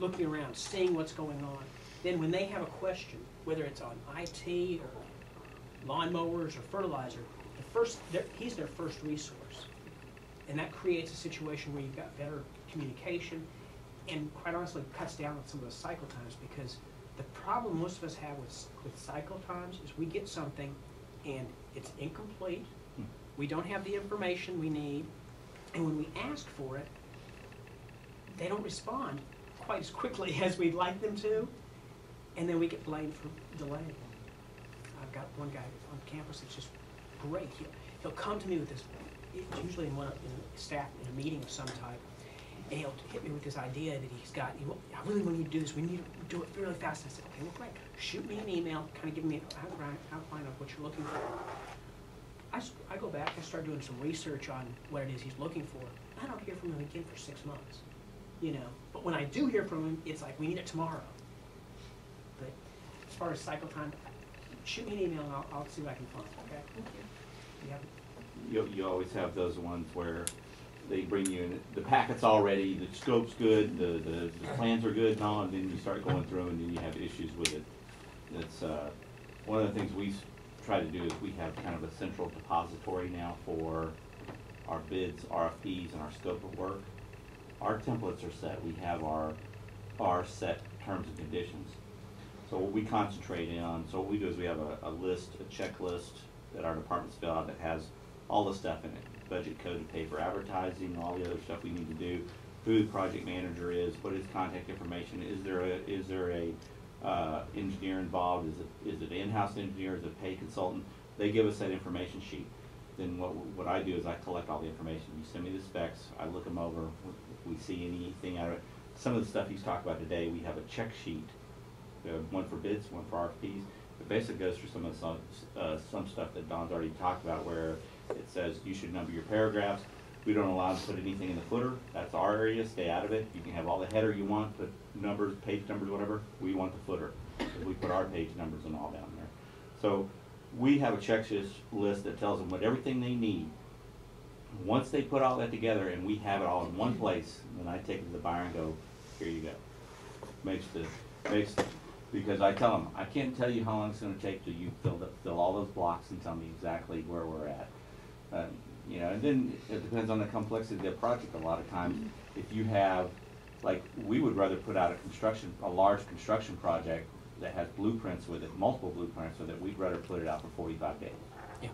looking around, seeing what's going on. Then when they have a question, whether it's on IT or lawnmowers or fertilizer, the first, he's their first resource. And that creates a situation where you've got better communication and quite honestly cuts down on some of the cycle times because the problem most of us have with, with cycle times is we get something and it's incomplete. Hmm. We don't have the information we need. And when we ask for it, they don't respond quite as quickly as we'd like them to. And then we get blamed for delaying. I've got one guy on campus that's just great. He'll, he'll come to me with this, usually in one, in a staff, in a meeting of some type, and he'll hit me with this idea that he's got, he, I really want you to do this, we need to do it really fast. And I said, okay, well, great, shoot me an email, kind of give me an outline, outline of what you're looking for. I, s- I go back, I start doing some research on what it is he's looking for. I don't hear from him again for six months, you know? But when I do hear from him, it's like, we need it tomorrow. But as far as cycle time, shoot me an email and I'll, I'll see what I can find, okay? Thank you. You have- You, you always have those ones where they bring you in, the packet's all ready, the scope's good, the, the, the plans are good and all, and then you start going through and then you have issues with it. That's uh, one of the things we s- try to do is we have kind of a central depository now for our bids, RFPs, and our scope of work. Our templates are set, we have our, our set terms and conditions. So what we concentrate on, so what we do is we have a, a list, a checklist that our departments fill out that has all the stuff in it. Budget code to pay for advertising, all the other stuff we need to do, who the project manager is, what is contact information, is there a, is there a, uh, engineer involved, is it, is it in-house engineer, is it a paid consultant? They give us that information sheet. Then what, what I do is I collect all the information. You send me the specs, I look them over, if we see anything out of it. Some of the stuff he's talked about today, we have a check sheet have one for bids, one for RFPs. It basically goes through some of the, some, uh, some stuff that Don's already talked about where it says you should number your paragraphs. We don't allow to put anything in the footer. That's our area, stay out of it. You can have all the header you want, put numbers, page numbers, whatever. We want the footer. we put our page numbers and all down there. So we have a checklist list that tells them what everything they need. Once they put all that together and we have it all in one place, then I take it to the buyer and go, here you go. Makes the, makes, because I tell them, I can't tell you how long it's gonna take till you fill, the- fill all those blocks and tell me exactly where we're at. Uh, You know, and then it depends on the complexity of the project, a lot of times, if you have, like, we would rather put out a construction, a large construction project that has blueprints with it, multiple blueprints with it, we'd rather put it out for forty-five days Yeah.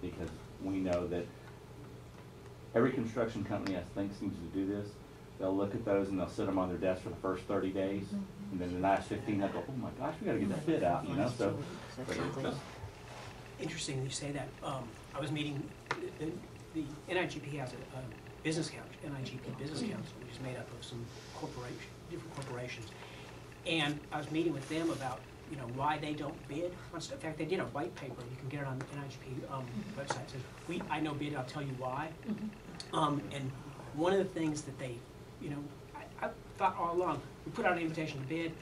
because we know that every construction company I think seems to do this. They'll look at those and they'll sit them on their desk for the first thirty days, and then the last fifteen, they'll go, oh my gosh, we gotta get that bid out, you know, so. but Interesting you say that. Um, I was meeting, the, the NIGP has a, a business council, NIGP Business Council, which is made up of some corporation, different corporations. And I was meeting with them about, you know, why they don't bid. On stuff. In fact, they did a white paper, you can get it on the NIGP, um, website, It says, we, I know bid, I'll tell you why. Um, and one of the things that they, you know, I, I thought all along, we put out an invitation to bid,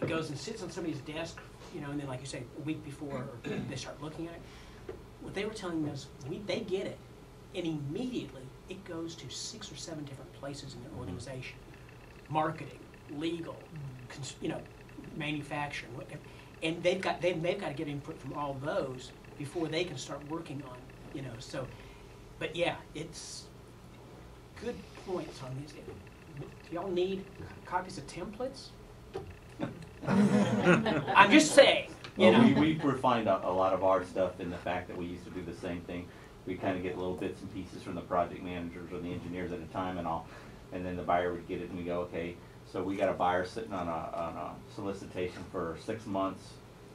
it goes and sits on somebody's desk you know, and then like you say, a week before they start looking at it, what they were telling me is, we, they get it, and immediately it goes to six or seven different places in their organization. Marketing, legal, mm-hmm. cons- you know, manufacturing, whatever. And they've got, they've, they've got to get input from all those before they can start working on, you know, so, but yeah, it's good points on these. Do y'all need copies of templates? I'm just saying, you Well, we, know. we refined a, a lot of our stuff in the fact that we used to do the same thing. We kind of get little bits and pieces from the project managers or the engineers at a time and all, and then the buyer would get it and we go, okay, so we got a buyer sitting on a, on a solicitation for six months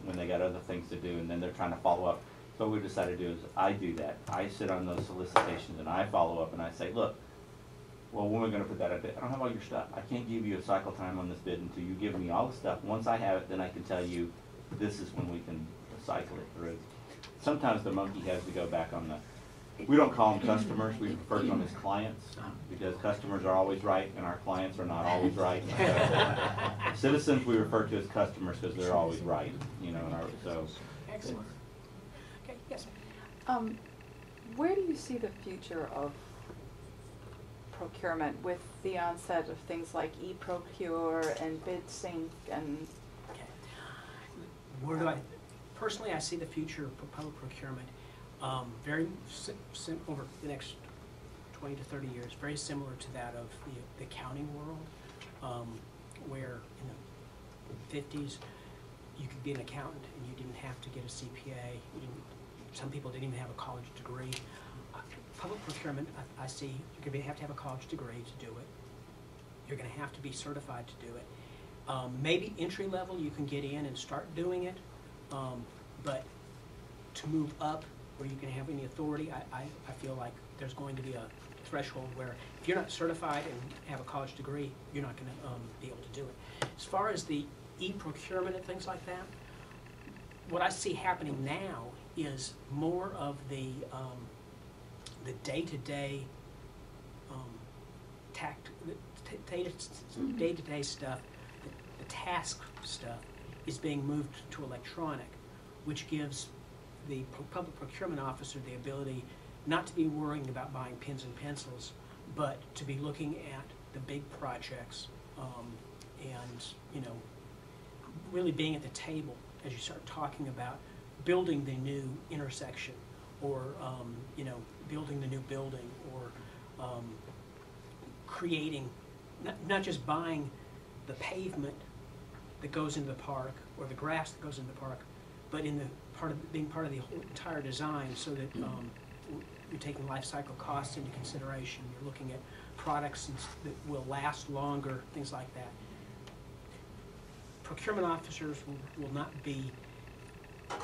when they got other things to do, and then they're trying to follow up. So what we decided to do is, I do that. I sit on those solicitations and I follow up and I say, look, well, when are we gonna put that up? I don't have all your stuff. I can't give you a cycle time on this bid until you give me all the stuff. Once I have it, then I can tell you, this is when we can cycle it through. Sometimes the monkey has to go back on the, we don't call them customers, we refer to them as clients, because customers are always right and our clients are not always right. Citizens, we refer to as customers because they're always right, you know, and our, so. Excellent. Okay, yes. Um, where do you see the future of procurement with the onset of things like e-procure and BidSync and, Okay. Where do I, personally, I see the future for public procurement, um, very sim- over the next twenty to thirty years, very similar to that of the, the accounting world, um, where in the fifties, you could be an accountant and you didn't have to get a CPA, you didn't, some people didn't even have a college degree. Uh, Public procurement, I, I see, you're gonna have to have a college degree to do it. You're gonna have to be certified to do it. Um, maybe entry level, you can get in and start doing it, um, but to move up where you can have any authority, I, I, I feel like there's going to be a threshold where if you're not certified and have a college degree, you're not gonna, um, be able to do it. As far as the e-procurement and things like that, what I see happening now is more of the, um, the day-to-day, um, tact, day-to-day stuff, the, the task stuff is being moved to electronic, which gives the public procurement officer the ability not to be worrying about buying pens and pencils, but to be looking at the big projects, um, and, you know, really being at the table as you start talking about building the new intersection or, um, you know, building the new building or, um, creating, not, not just buying the pavement that goes into the park or the grass that goes into the park, but in the part of, being part of the whole entire design so that, um, you're taking life cycle costs into consideration, you're looking at products that will last longer, things like that procurement officers will, will not be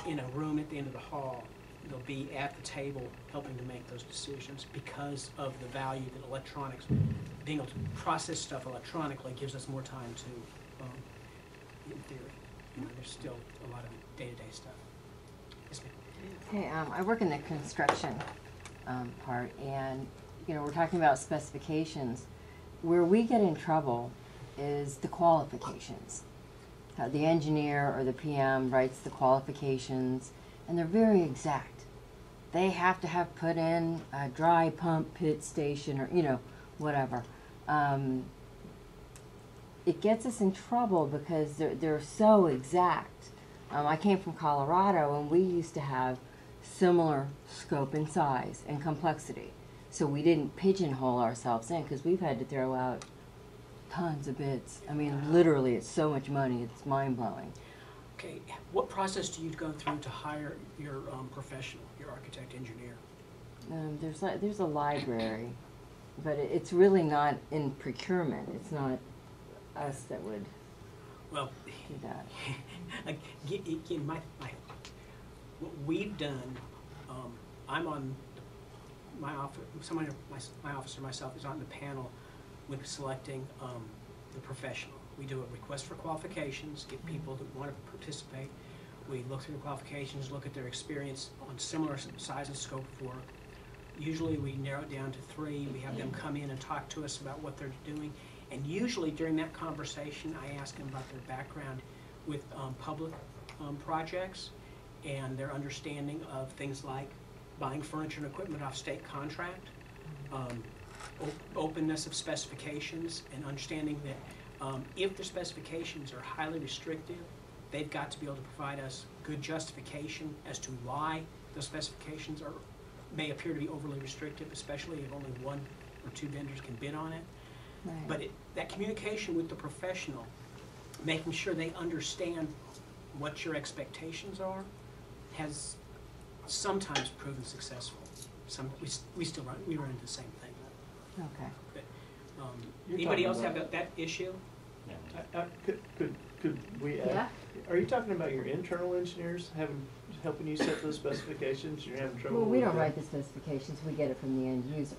in a room at the end of the hall. They'll be at the table helping to make those decisions because of the value that electronics, being able to process stuff electronically gives us more time to, um, in theory. You know, there's still a lot of day-to-day stuff. Okay, um, I work in the construction, um, part, and, you know, we're talking about specifications. Where we get in trouble is the qualifications. Uh, the engineer or the PM writes the qualifications, and they're very exact. They have to have put in a dry pump pit station or, you know, whatever. Um, it gets us in trouble because they're, they're so exact. Um, I came from Colorado and we used to have similar scope and size and complexity. So we didn't pigeonhole ourselves in because we've had to throw out tons of bids. I mean, literally, it's so much money, it's mind blowing. Okay, what process do you go through to hire your um, professional, your architect, engineer? Um, there's like there's a library, but it, it's really not in procurement. It's not us that would Well, do that. Again, my, my, what we've done, um, I'm on, my office, someone, my, my officer, myself is on the panel with selecting, um, the professional. We do a request for qualifications, get people that wanna participate. We look through the qualifications, look at their experience on similar size and scope of work. Usually we narrow it down to three, we have them come in and talk to us about what they're doing. And usually during that conversation, I ask them about their background with, um, public um, projects and their understanding of things like buying furniture and equipment off state contract, um, op- openness of specifications, and understanding that um, if the specifications are highly restrictive, they've got to be able to provide us good justification as to why the specifications are, may appear to be overly restrictive, especially if only one or two vendors can bid on it. Right. But it, that communication with the professional, making sure they understand what your expectations are, has sometimes proven successful. Some, we, we still run, we run into the same thing. Okay. But, um, Anybody talking else have that, that issue? Yeah. Uh, uh, Could, could, could we Yeah. are you talking about your internal engineers having, helping you set those specifications, you're having trouble Well, with we don't that? write the specifications, we get it from the end user.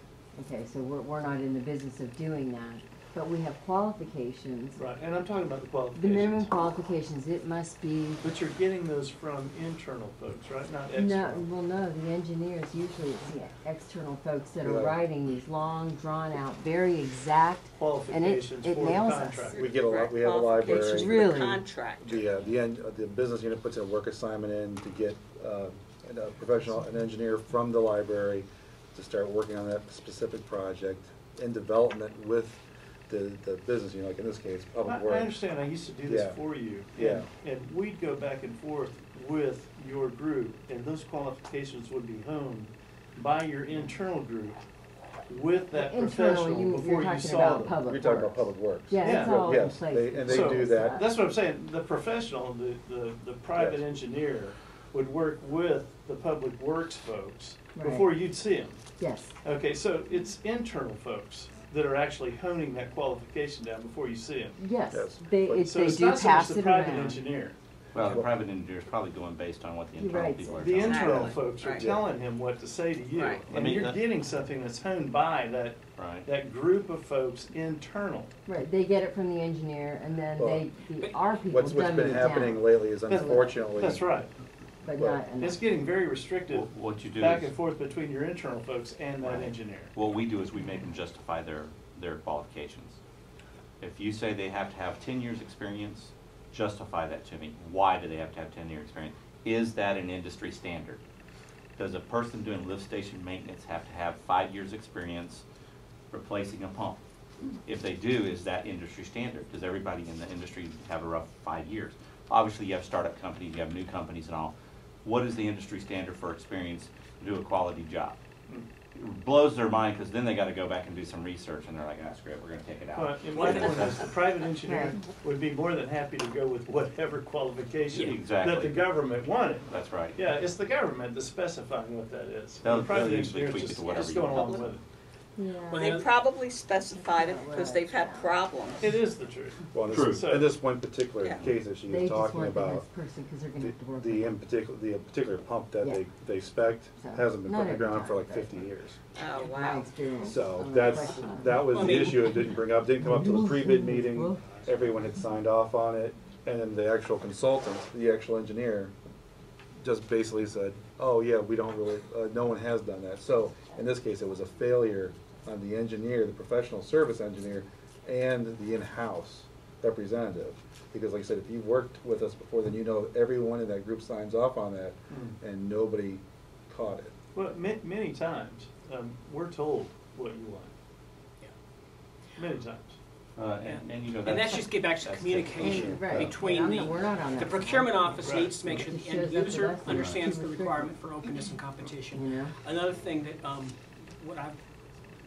Okay, so we're, we're not in the business of doing that, but we have qualifications. Right, and I'm talking about the qualifications. The minimum qualifications. qualifications, it must be, But you're getting those from internal folks, right, not no, external? well, no, the engineers, usually it's the external folks that are Yeah. writing these long, drawn-out, very exact, Qualifications it for the nails us. contract. We get a lot, we have a Qualifications library. for Really? the contract. The, uh, the end, uh, the business unit puts a work assignment in to get, uh, a professional, an engineer from the library to start working on that specific project in development with the, the business unit, like in this case, I, Public I Works. understand, I used to do this Yeah. for you. Yeah. And, and we'd go back and forth with your group, and those qualifications would be honed by your internal group with that internal, professional you, before you're you talking saw about them. public You're talking about works. Public Works. Yeah, it's Yeah. all in Yes, place. they- and they So, do that. That's what I'm saying, the professional, the, the, the private Yes. engineer would work with the public works folks Right. before you'd see them. Yes, Okay, so it's internal folks that are actually honing that qualification down before you see them. yes, Yes. they, it, So they it's do not so much pass the it private around. engineer. Well, the private engineer is probably going based on what the He internal writes people are. The telling. internal Exactly. folks are Right. telling him what to say to you. Right. I And mean, you're that- getting something that's honed by that, Right. that group of folks internal. Right, they get it from the engineer, and then Well, they, the, our people What's, what's dummy been happening down, lately is unfortunately. That's right. But well, not It's enough. getting very restrictive Wh- What you do back and is, forth between your internal folks and that Right. engineer. what we do is we make them justify their, their qualifications. If you say they have to have ten years' experience, justify that to me. Why do they have to have ten years' experience? Is that an industry standard? Does a person doing lift station maintenance have to have five years' experience replacing a pump? If they do, is that industry standard? Does everybody in the industry have a rough five years? Obviously, you have startup companies, you have new companies and all. What is the industry standard for experience to do a quality job? It blows their mind, because then they gotta go back and do some research, and they're like, ah, screw it, we're gonna take it But out. in my point is, the private engineer would be more than happy to go with whatever qualification Yeah, exactly. that the government wanted. That's right. Yeah, it's the government that's specifying what that is. They'll- The private they'll usually engineer's tweak it just, whatever just you going along with it. Yeah. Well, They the- probably specified it because they've had problems. It is the truth. Well, in True. this, in this one particular Yeah. case that she They was just talking want the about, best person, because they're gonna the, have to work the in particular, the particular pump that Yeah. they, they spec'd So, hasn't been not put in the every ground for time, like but- fifty years. Oh, wow. So that's, that was the issue, it didn't bring up, didn't come up till the pre-bid meeting, everyone had signed off on it, and then the actual consultant, the actual engineer, just basically said, oh, yeah, we don't really, uh, no one has done that. So, in this case, it was a failure on the engineer, the professional service engineer, and the in-house representative. Because like I said, if you've worked with us before, then you know everyone in that group signs off on that, Hmm. and nobody caught it. Well, ma- many times, um, we're told what you want, Yeah. many times. Uh, and, and you know, that's. And that's just get back to communication right, between and the, not- not the procurement side. office Right. needs to make sure the shows end user understands the requirement for openness and competition. You know? Another thing that, um, what I've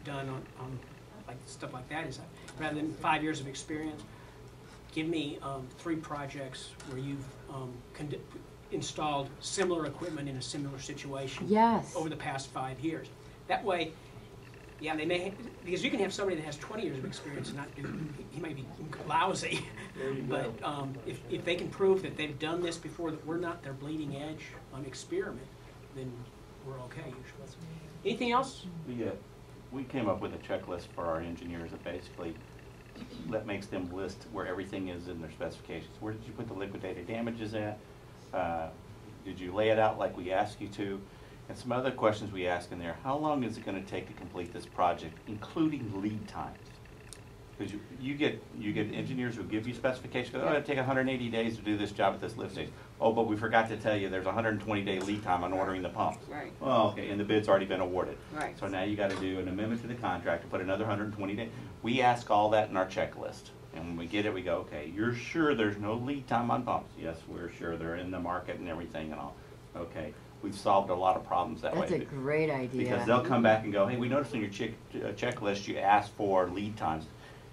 done on, on, like, stuff like that is, I- rather than five years of experience, give me, um, three projects where you've, um, condi- installed similar equipment in a similar situation Yes. over the past five years. That way, yeah, they may, because you can have somebody that has twenty years of experience and not do, he may be lousy. But, um, if, if they can prove that they've done this before, that we're not their bleeding edge, um, experiment, then we're okay usually. Anything else? We, uh, we came up with a checklist for our engineers that basically, that makes them list where everything is in their specifications. Where did you put the liquidated damages at? Uh, Did you lay it out like we asked you to? And some other questions we ask in there, how long is it gonna take to complete this project, including lead times? Because you, you get, you get engineers who give you specifications, go, oh, it'd take hundred and eighty days to do this job at this lift station. Oh, but we forgot to tell you, there's hundred and twenty day lead time on ordering the pumps. Right. Well, okay, and the bid's already been awarded. Right. So now you gotta do an amendment to the contract to put another hundred and twenty days. We ask all that in our checklist. And when we get it, we go, okay, you're sure there's no lead time on pumps? Yes, we're sure, they're in the market and everything and all. Okay, we've solved a lot of problems that way. That's a great idea. Because they'll come back and go, hey, we noticed on your check, uh, checklist, you asked for lead times.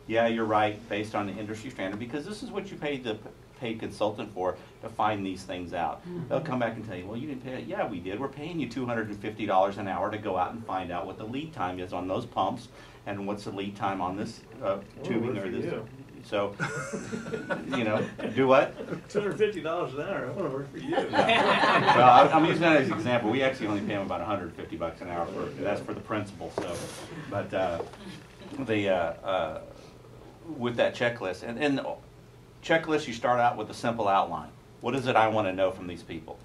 Yeah, you're right, based on the industry standard, because this is what you paid the p- paid consultant for, to find these things out. They'll come back and tell you, well, you didn't pay it. Yeah, we did. We're paying you two hundred and fifty dollars an hour to go out and find out what the lead time is on those pumps, and what's the lead time on this, uh, tubing or this. you. So, you know, do what? Two hundred fifty dollars an hour, I wanna work for you. Well, I- I'm using that as an example. We actually only pay them about hundred and fifty bucks an hour for, that's for the principal, so. But, uh, the, uh, uh, with that checklist, and, and checklist, you start out with a simple outline. What is it I wanna know from these people?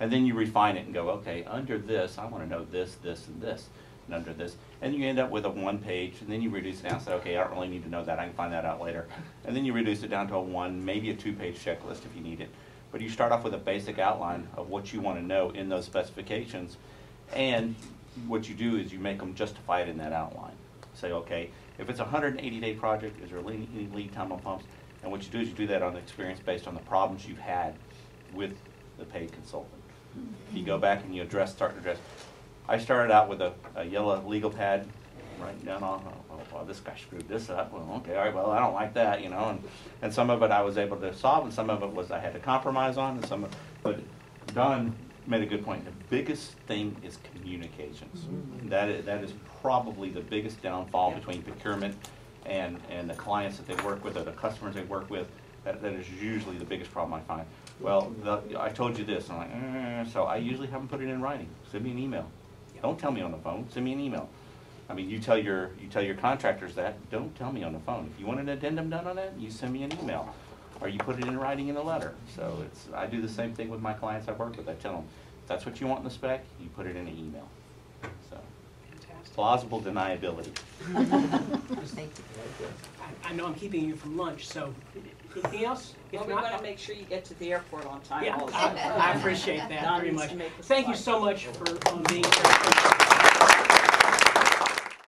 And then you refine it and go, okay, under this, I wanna know this, this, and this, and under this. And you end up with a one page, and then you reduce it down, say, okay, I don't really need to know that, I can find that out later. And then you reduce it down to a one, maybe a two-page checklist if you need it. But you start off with a basic outline of what you wanna know in those specifications. And what you do is you make them justify it in that outline. Say, okay, if it's a hundred and eighty day project, is there any lead time on pumps? And what you do is you do that on experience based on the problems you've had with the paid consultant. You go mm-hmm. back and you address, start to address. I started out with a, a yellow legal pad, writing down on, oh, well, this guy screwed this up, well, okay, all right, well, I don't like that, you know, and, and some of it I was able to solve, and some of it was I had to compromise on, and some of, but Don made a good point, the biggest thing is communications. That is, that is probably the biggest downfall between procurement and, and the clients that they work with, or the customers they work with, that, that is usually the biggest problem I find. Well, the, I told you this, I'm like, eh, so I usually have them put it in writing, send me an email. Don't tell me on the phone, send me an email. I mean, you tell your, you tell your contractors that, don't tell me on the phone. If you want an addendum done on that, you send me an email. Or you put it in writing in a letter. So it's, I do the same thing with my clients I work with. I tell them, if that's what you want in the spec, you put it in an email. So, Fantastic. plausible deniability. Thank you. I, I know I'm keeping you from lunch, so anything else? If Well, we not, wanna make sure you get to the airport on time Yeah, also. I I appreciate that Don very needs much. to make us Thank you fly. so much for um, being here.